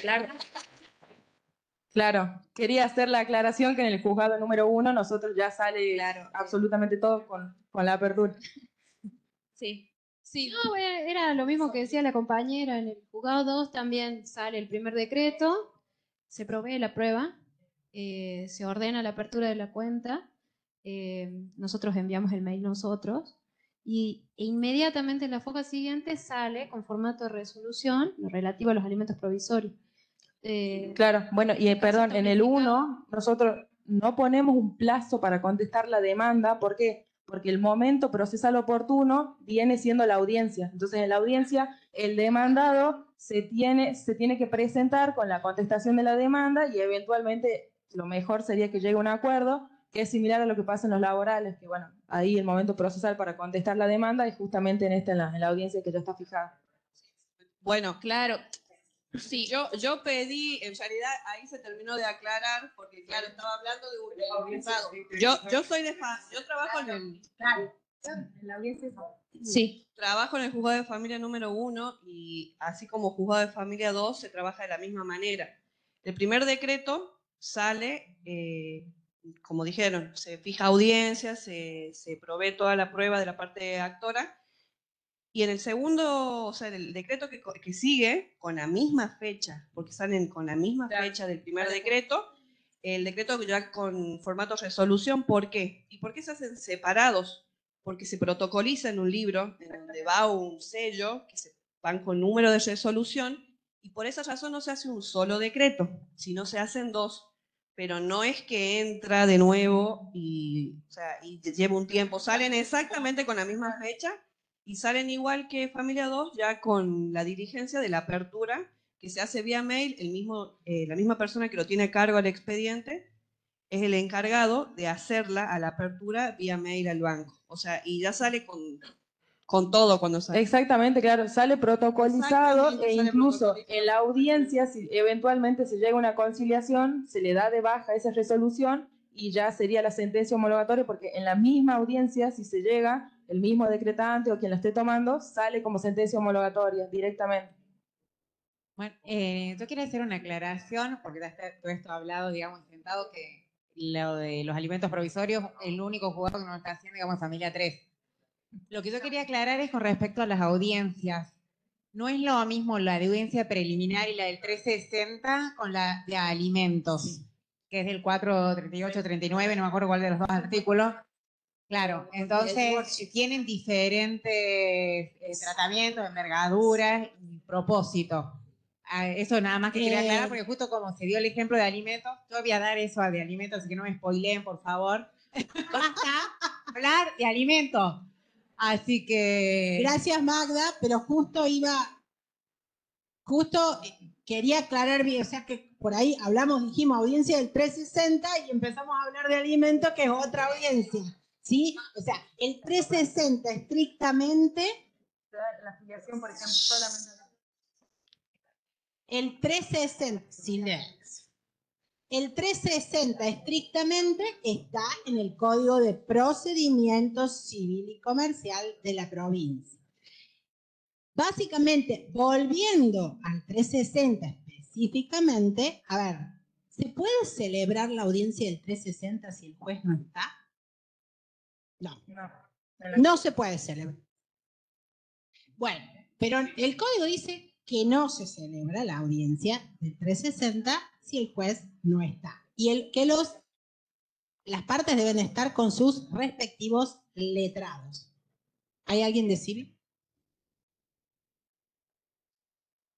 claro. Claro, quería hacer la aclaración que en el juzgado número uno nosotros ya sale absolutamente todo con, con la apertura. Sí. Sí, no, eh, era lo mismo que decía la compañera. En el juzgado 2 también sale el primer decreto, se provee la prueba, eh, se ordena la apertura de la cuenta, eh, nosotros enviamos el mail nosotros y e inmediatamente en la foja siguiente sale con formato de resolución lo relativo a los alimentos provisorios. Eh, Claro, bueno, y perdón, en el 1 nosotros no ponemos un plazo para contestar la demanda, ¿por qué? Porque el momento procesal oportuno viene siendo la audiencia. Entonces, en la audiencia, el demandado se tiene, se tiene que presentar con la contestación de la demanda y eventualmente lo mejor sería que llegue a un acuerdo, que es similar a lo que pasa en los laborales, que bueno, ahí el momento procesal para contestar la demanda es justamente en esta, en la, en la audiencia que ya está fijada. Bueno, claro. Sí, yo, yo pedí, en realidad ahí se terminó de aclarar, porque claro, estaba hablando de un organizado. Yo, yo soy de yo trabajo en el, Sí. trabajo en el juzgado de familia número uno y así como juzgado de familia 2 se trabaja de la misma manera. El primer decreto sale, eh, como dijeron, se fija audiencia, se, se provee toda la prueba de la parte actora y en el segundo, o sea, el decreto que, que sigue, con la misma fecha, porque salen con la misma fecha del primer decreto, el decreto ya con formato resolución, ¿por qué? ¿Y por qué se hacen separados? Porque se protocoliza en un libro, en donde va un sello, que se van con número de resolución, y por esa razón no se hace un solo decreto, sino se hacen dos. Pero no es que entra de nuevo y, o sea, y lleva un tiempo, salen exactamente con la misma fecha y salen igual que Familia 2, ya con la dirigencia de la apertura, que se hace vía mail, el mismo, eh, la misma persona que lo tiene a cargo al expediente es el encargado de hacerla a la apertura vía mail al banco. O sea, y ya sale con, con todo cuando sale. Exactamente, claro, sale protocolizado e sale incluso protocolizado. en la audiencia, si eventualmente se llega a una conciliación, se le da de baja esa resolución y ya sería la sentencia homologatoria, porque en la misma audiencia, si se llega, el mismo decretante o quien la esté tomando, sale como sentencia homologatoria directamente. Bueno, eh, yo quiero hacer una aclaración, porque ya está todo esto hablado, digamos, sentado, que lo de los alimentos provisorios, el único jugador que nos está haciendo, digamos, familia 3. Lo que yo quería aclarar es con respecto a las audiencias. No es lo mismo la audiencia preliminar y la del 360 con la de alimentos, que es del 438, 39, no me acuerdo cuál de los dos artículos. Claro, entonces tienen diferentes eh, tratamientos, envergaduras y propósito. Ah, Eso nada más que quería Eh. aclarar, porque justo como se dio el ejemplo de alimentos, yo voy a dar eso de alimentos, así que no me spoileen, por favor. Basta hablar de alimentos. Así que... Gracias, Magda, pero justo iba, justo eh, quería aclarar bien, o sea que por ahí hablamos, dijimos audiencia del 360 y empezamos a hablar de alimentos, que es otra audiencia, ¿sí? O sea, el 360 estrictamente, La afiliación, por ejemplo, solamente... el 360, silencio. El 360 estrictamente está en el Código de Procedimiento Civil y Comercial de la provincia. Básicamente, volviendo al 360 específicamente, a ver, ¿se puede celebrar la audiencia del 360 si el juez no está? No. No se puede celebrar. Bueno, pero el código dice que no se celebra la audiencia del 360 si el juez no está. Y el, que los, las partes deben estar con sus respectivos letrados. ¿Hay alguien de civil?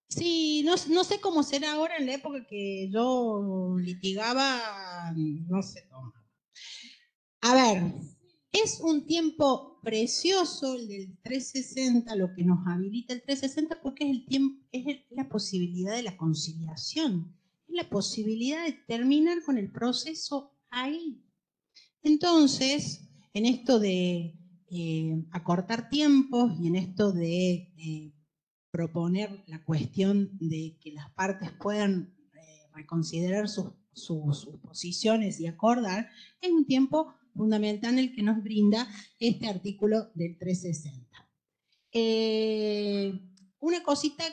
Sí, no, no sé cómo será ahora en la época que yo litigaba, no sé cómo. A ver, es un tiempo precioso el del 360, lo que nos habilita el 360, porque es, el tiempo, es la posibilidad de la conciliación, es la posibilidad de terminar con el proceso ahí. Entonces, en esto de eh, acortar tiempos y en esto de eh, proponer la cuestión de que las partes puedan eh, reconsiderar sus, sus- sus posiciones y acordar, es un tiempo fundamental el que nos brinda este artículo del 360. Eh, una cosita,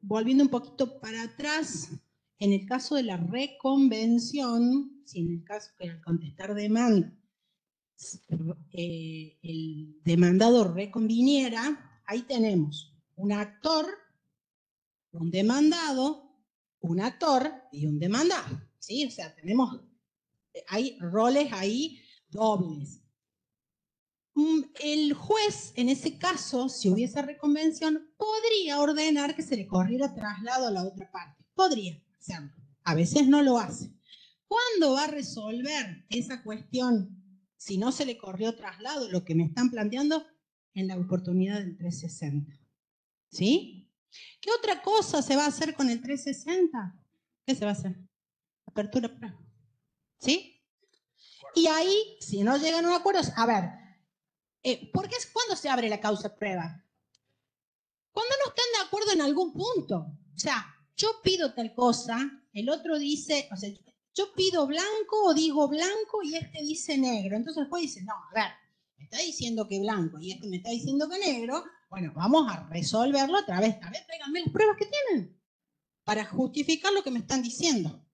volviendo un poquito para atrás, en el caso de la reconvención, si en el caso que al contestar demanda eh, el demandado reconviniera, ahí tenemos un actor, un demandado, un actor y un demandado. ¿sí? O sea, tenemos, hay roles ahí dobles. Mm, El juez, en ese caso, si hubiese reconvención, podría ordenar que se le corriera traslado a la otra parte. Podría hacerlo. A veces no lo hace. ¿Cuándo va a resolver esa cuestión si no se le corrió traslado, lo que me están planteando? En la oportunidad del 360. ¿Sí? ¿Qué otra cosa se va a hacer con el 360? ¿Qué se va a hacer? Apertura. ¿Sí? Y ahí, si no llegan a un acuerdo, a ver, eh, ¿por qué es cuando se abre la causa prueba? Cuando no están de acuerdo en algún punto. O sea, yo pido tal cosa, el otro dice, o sea, yo pido blanco o digo blanco y este dice negro. Entonces juez dice, no, a ver, me está diciendo que blanco y este me está diciendo que negro. Bueno, vamos a resolverlo a través, a ver, tráiganme las pruebas que tienen para justificar lo que me están diciendo.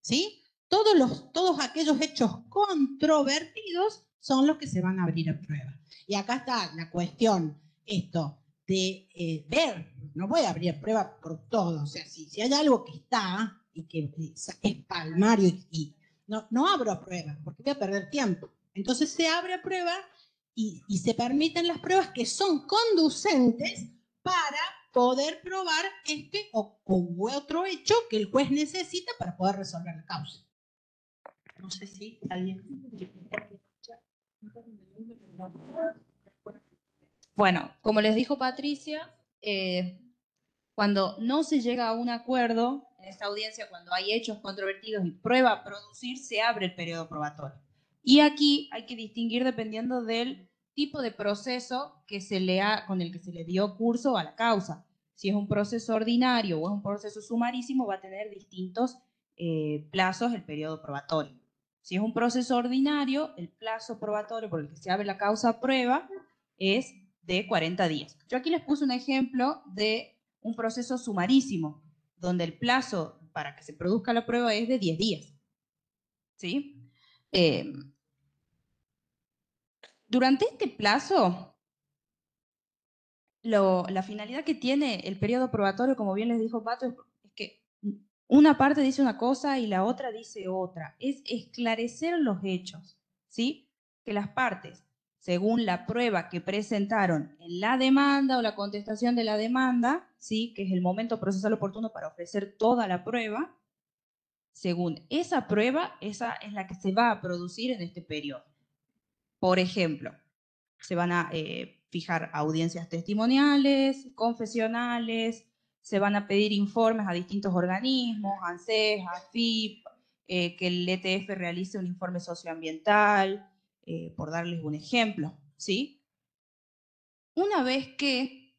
¿Sí? Todos, los, todos aquellos hechos controvertidos son los que se van a abrir a prueba. Y acá está la cuestión, esto, de eh, ver, no voy a abrir prueba por todo, o sea, si, si hay algo que está y que es, palmario y, no, no abro a prueba, porque voy a perder tiempo. Entonces se abre a prueba y, se permiten las pruebas que son conducentes para poder probar este o otro hecho que el juez necesita para poder resolver la causa. No sé si alguien... Bueno, como les dijo Patricia, eh, cuando no se llega a un acuerdo en esta audiencia, cuando hay hechos controvertidos y prueba a producir, se abre el periodo probatorio. Y aquí hay que distinguir dependiendo del tipo de proceso que se le con el que se le dio curso a la causa. Si es un proceso ordinario o es un proceso sumarísimo, va a tener distintos eh, plazos el periodo probatorio. Si es un proceso ordinario, el plazo probatorio por el que se abre la causa prueba es de 40 días. Yo aquí les puse un ejemplo de un proceso sumarísimo, donde el plazo para que se produzca la prueba es de 10 días. ¿Sí? Eh, durante este plazo, la finalidad que tiene el periodo probatorio, como bien les dijo Pato, es, una parte dice una cosa y la otra dice otra. Es esclarecer los hechos, ¿sí? Que las partes, según la prueba que presentaron en la demanda o la contestación de la demanda, ¿sí? Que es el momento procesal oportuno para ofrecer toda la prueba, según esa prueba, esa es la que se va a producir en este periodo. Por ejemplo, se van a eh, fijar audiencias testimoniales, confesionales, se van a pedir informes a distintos organismos, ANSES, AFIP, eh, que el ETF realice un informe socioambiental, eh, por darles un ejemplo, ¿sí? Una vez que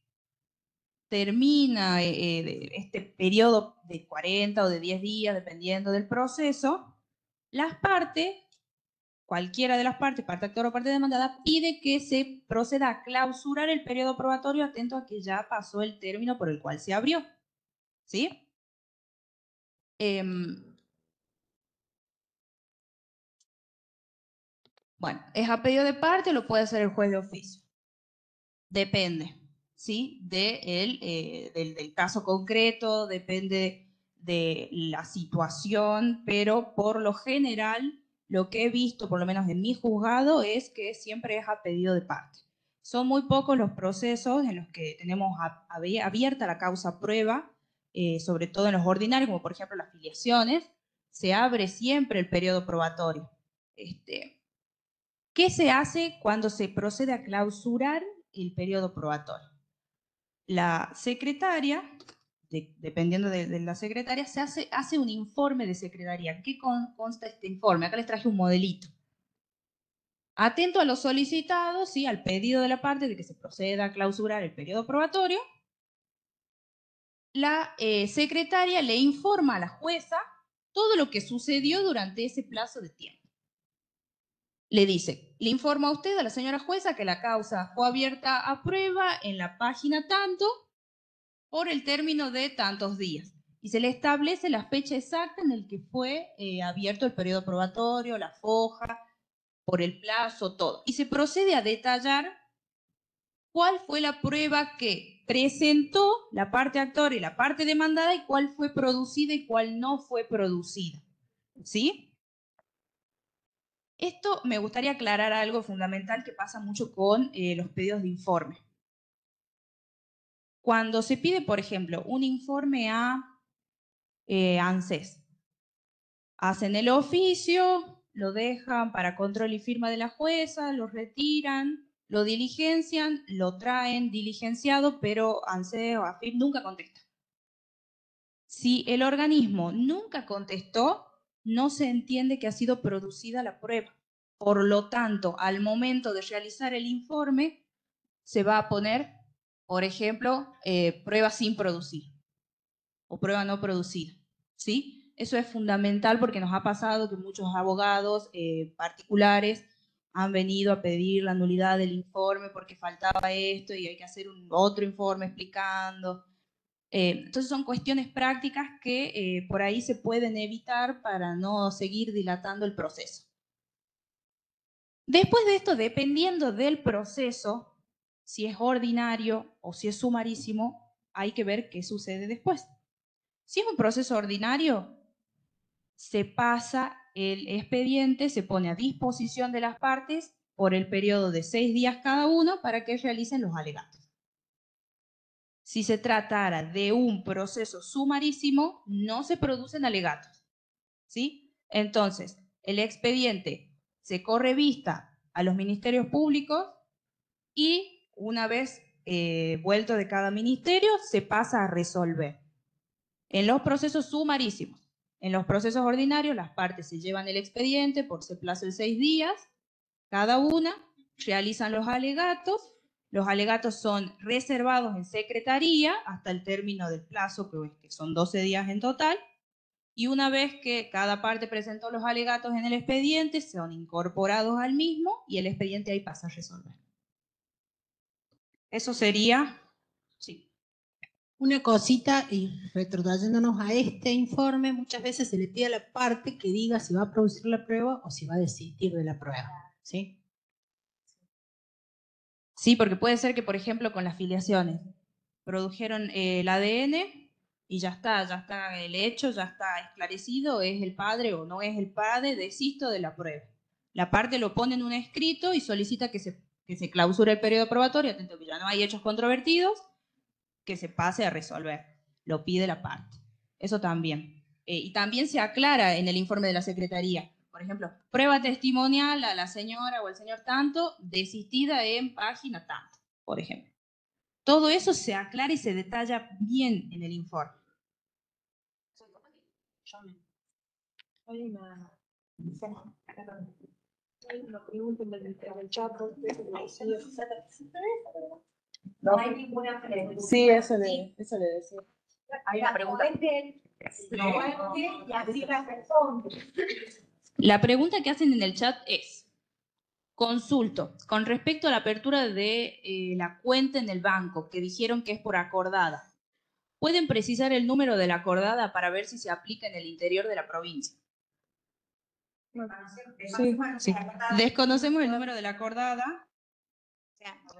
termina eh, este periodo de 40 o de 10 días, dependiendo del proceso, las partes cualquiera de las partes, parte actora o parte demandada, pide que se proceda a clausurar el periodo probatorio atento a que ya pasó el término por el cual se abrió. ¿Sí? Em, bueno, es a pedido de parte, lo puede hacer el juez de oficio. Depende, ¿sí? De el, eh, del, del caso concreto, depende de la situación, pero por lo general lo que he visto, por lo menos en mi juzgado, es que siempre es a pedido de parte. Son muy pocos los procesos en los que tenemos abierta la causa prueba, eh, sobre todo en los ordinarios, como por ejemplo las filiaciones, se abre siempre el periodo probatorio. Este, ¿Qué se hace cuando se procede a clausurar el periodo probatorio? La secretaria, de- dependiendo de, la secretaria, se hace, hace un informe de secretaría. ¿Qué con- consta este informe? Acá les traje un modelito. Atento a lo solicitado, ¿sí? al pedido de la parte de que se proceda a clausurar el periodo probatorio, la eh, secretaria le informa a la jueza todo lo que sucedió durante ese plazo de tiempo. Le dice, le informa a usted, a la señora jueza, que la causa fue abierta a prueba en la página tanto por el término de tantos días. Y se le establece la fecha exacta en el que fue eh, abierto el periodo probatorio, la foja, por el plazo, todo. Y se procede a detallar cuál fue la prueba que presentó la parte actora y la parte demandada y cuál fue producida y cuál no fue producida. ¿Sí? Esto me gustaría aclarar algo fundamental que pasa mucho con eh, los pedidos de informe. Cuando se pide, por ejemplo, un informe a eh, ANSES, hacen el oficio, lo dejan para control y firma de la jueza, lo retiran, lo diligencian, lo traen diligenciado, pero ANSES o AFIP nunca contesta. Si el organismo nunca contestó, no se entiende que ha sido producida la prueba. Por lo tanto, al momento de realizar el informe, se va a poner, por ejemplo, eh, prueba sin producir o prueba no producida. ¿sí? Eso es fundamental porque nos ha pasado que muchos abogados eh, particulares han venido a pedir la nulidad del informe porque faltaba esto y hay que hacer un otro informe explicando. Eh, entonces son cuestiones prácticas que eh, por ahí se pueden evitar para no seguir dilatando el proceso. Después de esto, dependiendo del proceso, si es ordinario o si es sumarísimo, hay que ver qué sucede después. Si es un proceso ordinario, se pasa el expediente, se pone a disposición de las partes por el periodo de seis días cada uno para que realicen los alegatos. Si se tratara de un proceso sumarísimo, no se producen alegatos. ¿sí? Entonces, el expediente se corre vista a los ministerios públicos y una vez eh, vuelto de cada ministerio, se pasa a resolver. En los procesos sumarísimos, en los procesos ordinarios, las partes se llevan el expediente por ese plazo de seis días, cada una, realizan los alegatos. Los alegatos son reservados en secretaría hasta el término del plazo, que que son 12 días en total. Y una vez que cada parte presentó los alegatos en el expediente, son incorporados al mismo y el expediente ahí pasa a resolver. Eso sería, sí. Una cosita, y retrotrayéndonos a este informe, muchas veces se le pide a la parte que diga si va a producir la prueba o si va a desistir de la prueba. ¿sí? Sí, porque puede ser que, por ejemplo, con las filiaciones, produjeron el ADN y ya está, ya está el hecho, ya está esclarecido, es el padre o no es el padre, desisto de la prueba. La parte lo pone en un escrito y solicita que se, que se clausure el periodo probatorio, atento que ya no hay hechos controvertidos, que se pase a resolver. Lo pide la parte. Eso también. Eh, y también se aclara en el informe de la Secretaría. Por ejemplo, prueba testimonial a la señora o el señor tanto, desistida en página tanto, por ejemplo. Todo eso se aclara y se detalla bien en el informe. No hay ninguna pregunta. Sí, eso le, eso le decía. Hay una pregunta. La pregunta que hacen en el chat es, consulto, con respecto a la apertura de eh, la cuenta en el banco, que dijeron que es por acordada, ¿pueden precisar el número de la acordada para ver si se aplica en el interior de la provincia? Desconocemos el número de la acordada.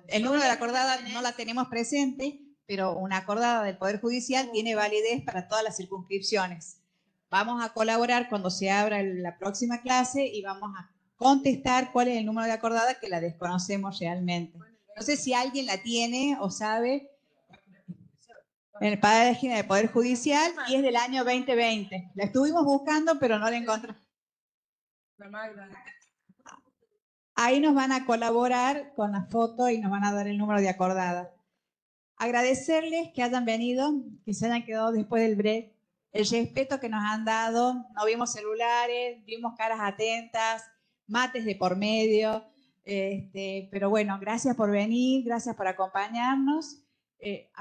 El número de la acordada no la tenemos presente, pero una acordada del Poder Judicial tiene validez para todas las circunscripciones. Vamos a colaborar cuando se abra la próxima clase y vamos a contestar cuál es el número de acordada que la desconocemos realmente. No sé si alguien la tiene o sabe en el página del Poder Judicial y es del año 2020. La estuvimos buscando, pero no la encontramos. Ahí nos van a colaborar con la foto y nos van a dar el número de acordada. Agradecerles que hayan venido, que se hayan quedado después del break, el respeto que nos han dado, no vimos celulares, vimos caras atentas, mates de por medio, este, pero bueno, gracias por venir, gracias por acompañarnos. Eh,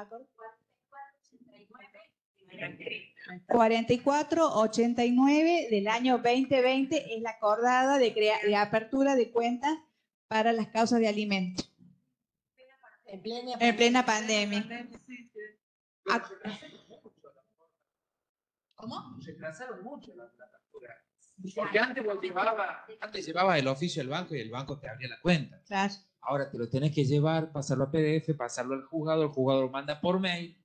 4489 del año 2020 es la acordada de, de apertura de cuentas para las causas de alimentos. En plena, en plena pandemia. ¿Cómo? Se trazaron mucho la, apertura. Porque antes, llevaba, antes llevaba el oficio al banco y el banco te abría la cuenta. Claro. Ahora te lo tenés que llevar, pasarlo a PDF, pasarlo al juzgado, el juzgado lo manda por mail.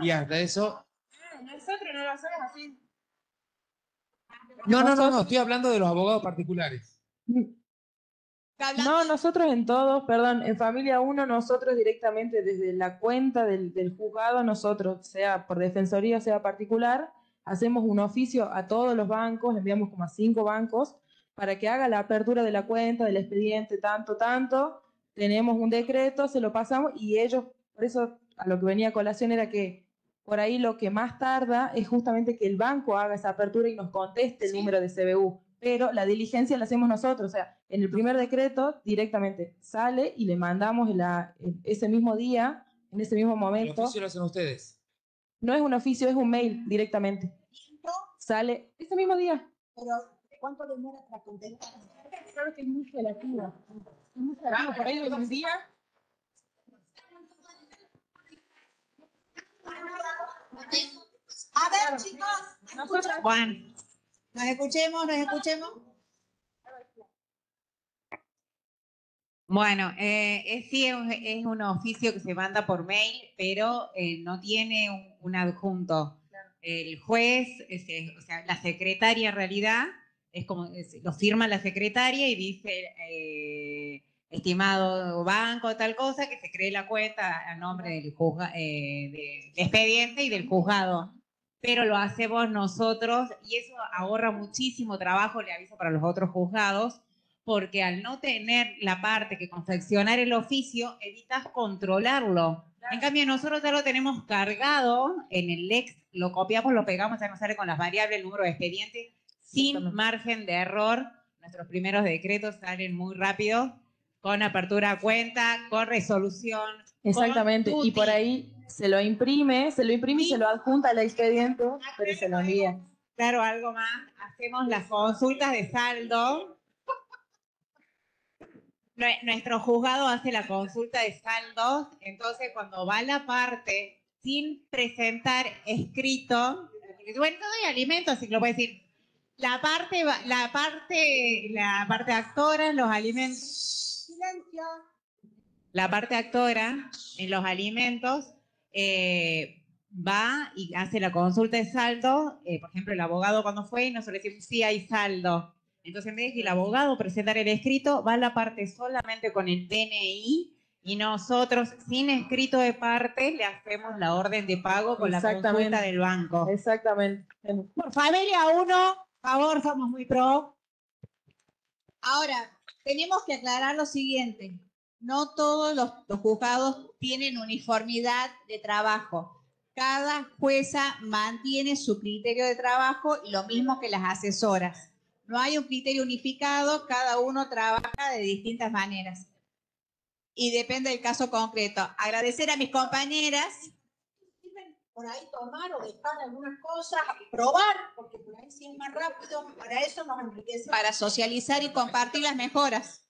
Y hasta eso nosotros no lo hacemos así. No, no, no, no, estoy hablando de los abogados particulares. No, nosotros en todos, perdón, en familia 1, nosotros directamente desde la cuenta del, del, juzgado, nosotros, sea por defensoría, sea particular, hacemos un oficio a todos los bancos, enviamos como a cinco bancos, para que haga la apertura de la cuenta, del expediente, tanto, tanto. Tenemos un decreto, se lo pasamos y ellos, por eso a lo que venía a colación era que por ahí lo que más tarda es justamente que el banco haga esa apertura y nos conteste el número de CBU. Pero la diligencia la hacemos nosotros. O sea, en el primer decreto directamente sale y le mandamos ese mismo día, en ese mismo momento. ¿El oficio lo hacen ustedes? No es un oficio, es un mail directamente. Sale ese mismo día. Pero, ¿cuánto demora para contestar? Claro que es muy relativo. por ahí de un día Juan. Nos escuchemos, nos escuchemos. Bueno, eh, sí es, un oficio que se manda por mail, pero eh, no tiene un, adjunto. El juez, o sea, la secretaria en realidad, es como, lo firma la secretaria y dice, eh, estimado banco, tal cosa, que se cree la cuenta a nombre del, eh, expediente y del juzgado. Pero lo hacemos nosotros y eso ahorra muchísimo trabajo, le aviso para los otros juzgados, porque al no tener la parte que confeccionar el oficio, evitas controlarlo. En cambio, nosotros ya lo tenemos cargado en el LEX, lo copiamos, lo pegamos, ya nos sale con las variables, el número de expediente, sin margen de error. Nuestros primeros decretos salen muy rápido con apertura a cuenta, con resolución. Exactamente, con y por ahí se lo imprime, se lo imprime y se lo adjunta al expediente, pero se lo envía. Claro, algo más. Hacemos las consultas de saldo. Nue- Nuestro juzgado hace la consulta de saldos, entonces cuando va la parte sin presentar escrito, bueno, no hay alimentos, así que lo puede decir. La parte, la parte, la parte actora, los alimentos. Silencio. La parte actora en los alimentos eh, va y hace la consulta de saldo. eh, por ejemplo, el abogado cuando fue y nosotros decimos sí hay saldo. Entonces, en vez de que el abogado presentar el escrito, va la parte solamente con el DNI y nosotros, sin escrito de parte, le hacemos la orden de pago con la consulta del banco. Exactamente. Por familia uno, favor, somos muy pro. Ahora, tenemos que aclarar lo siguiente. No todos los, juzgados tienen uniformidad de trabajo. Cada jueza mantiene su criterio de trabajo y lo mismo que las asesoras. No hay un criterio unificado, cada uno trabaja de distintas maneras. Y depende del caso concreto. Agradecer a mis compañeras por ahí tomar o dejar algunas cosas, probar, porque por ahí sí es más rápido, para eso nos enriquece. para socializar y compartir las mejoras.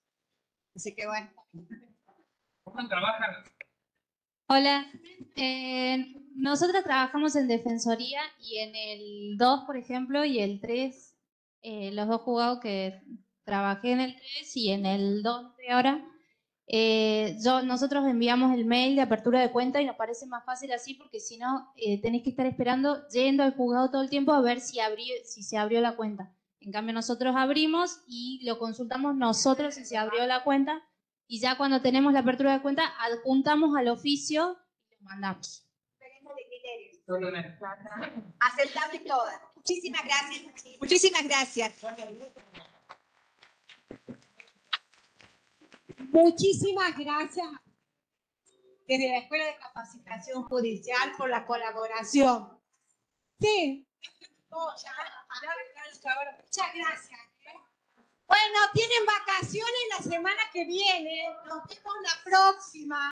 Así que bueno. ¿Cómo trabajan? Hola, eh, nosotros trabajamos en Defensoría y en el 2, por ejemplo, y el 3, eh, los dos jugados que trabajé en el 3 y en el 2 de ahora, eh, yo, nosotros enviamos el mail de apertura de cuenta y nos parece más fácil así porque si no, eh, tenés que estar esperando, yendo al juzgado todo el tiempo a ver si, si se abrió la cuenta. En cambio, nosotros abrimos y lo consultamos nosotros si se abrió la cuenta y ya cuando tenemos la apertura de cuenta, adjuntamos al oficio y lo mandamos. Aceptable todas. Muchísimas gracias. Muchísimas gracias. Muchísimas gracias desde la Escuela de Capacitación Judicial por la colaboración. Sí. No, ya, ya, Muchas gracias. Bueno, tienen vacaciones la semana que viene. Nos vemos la próxima.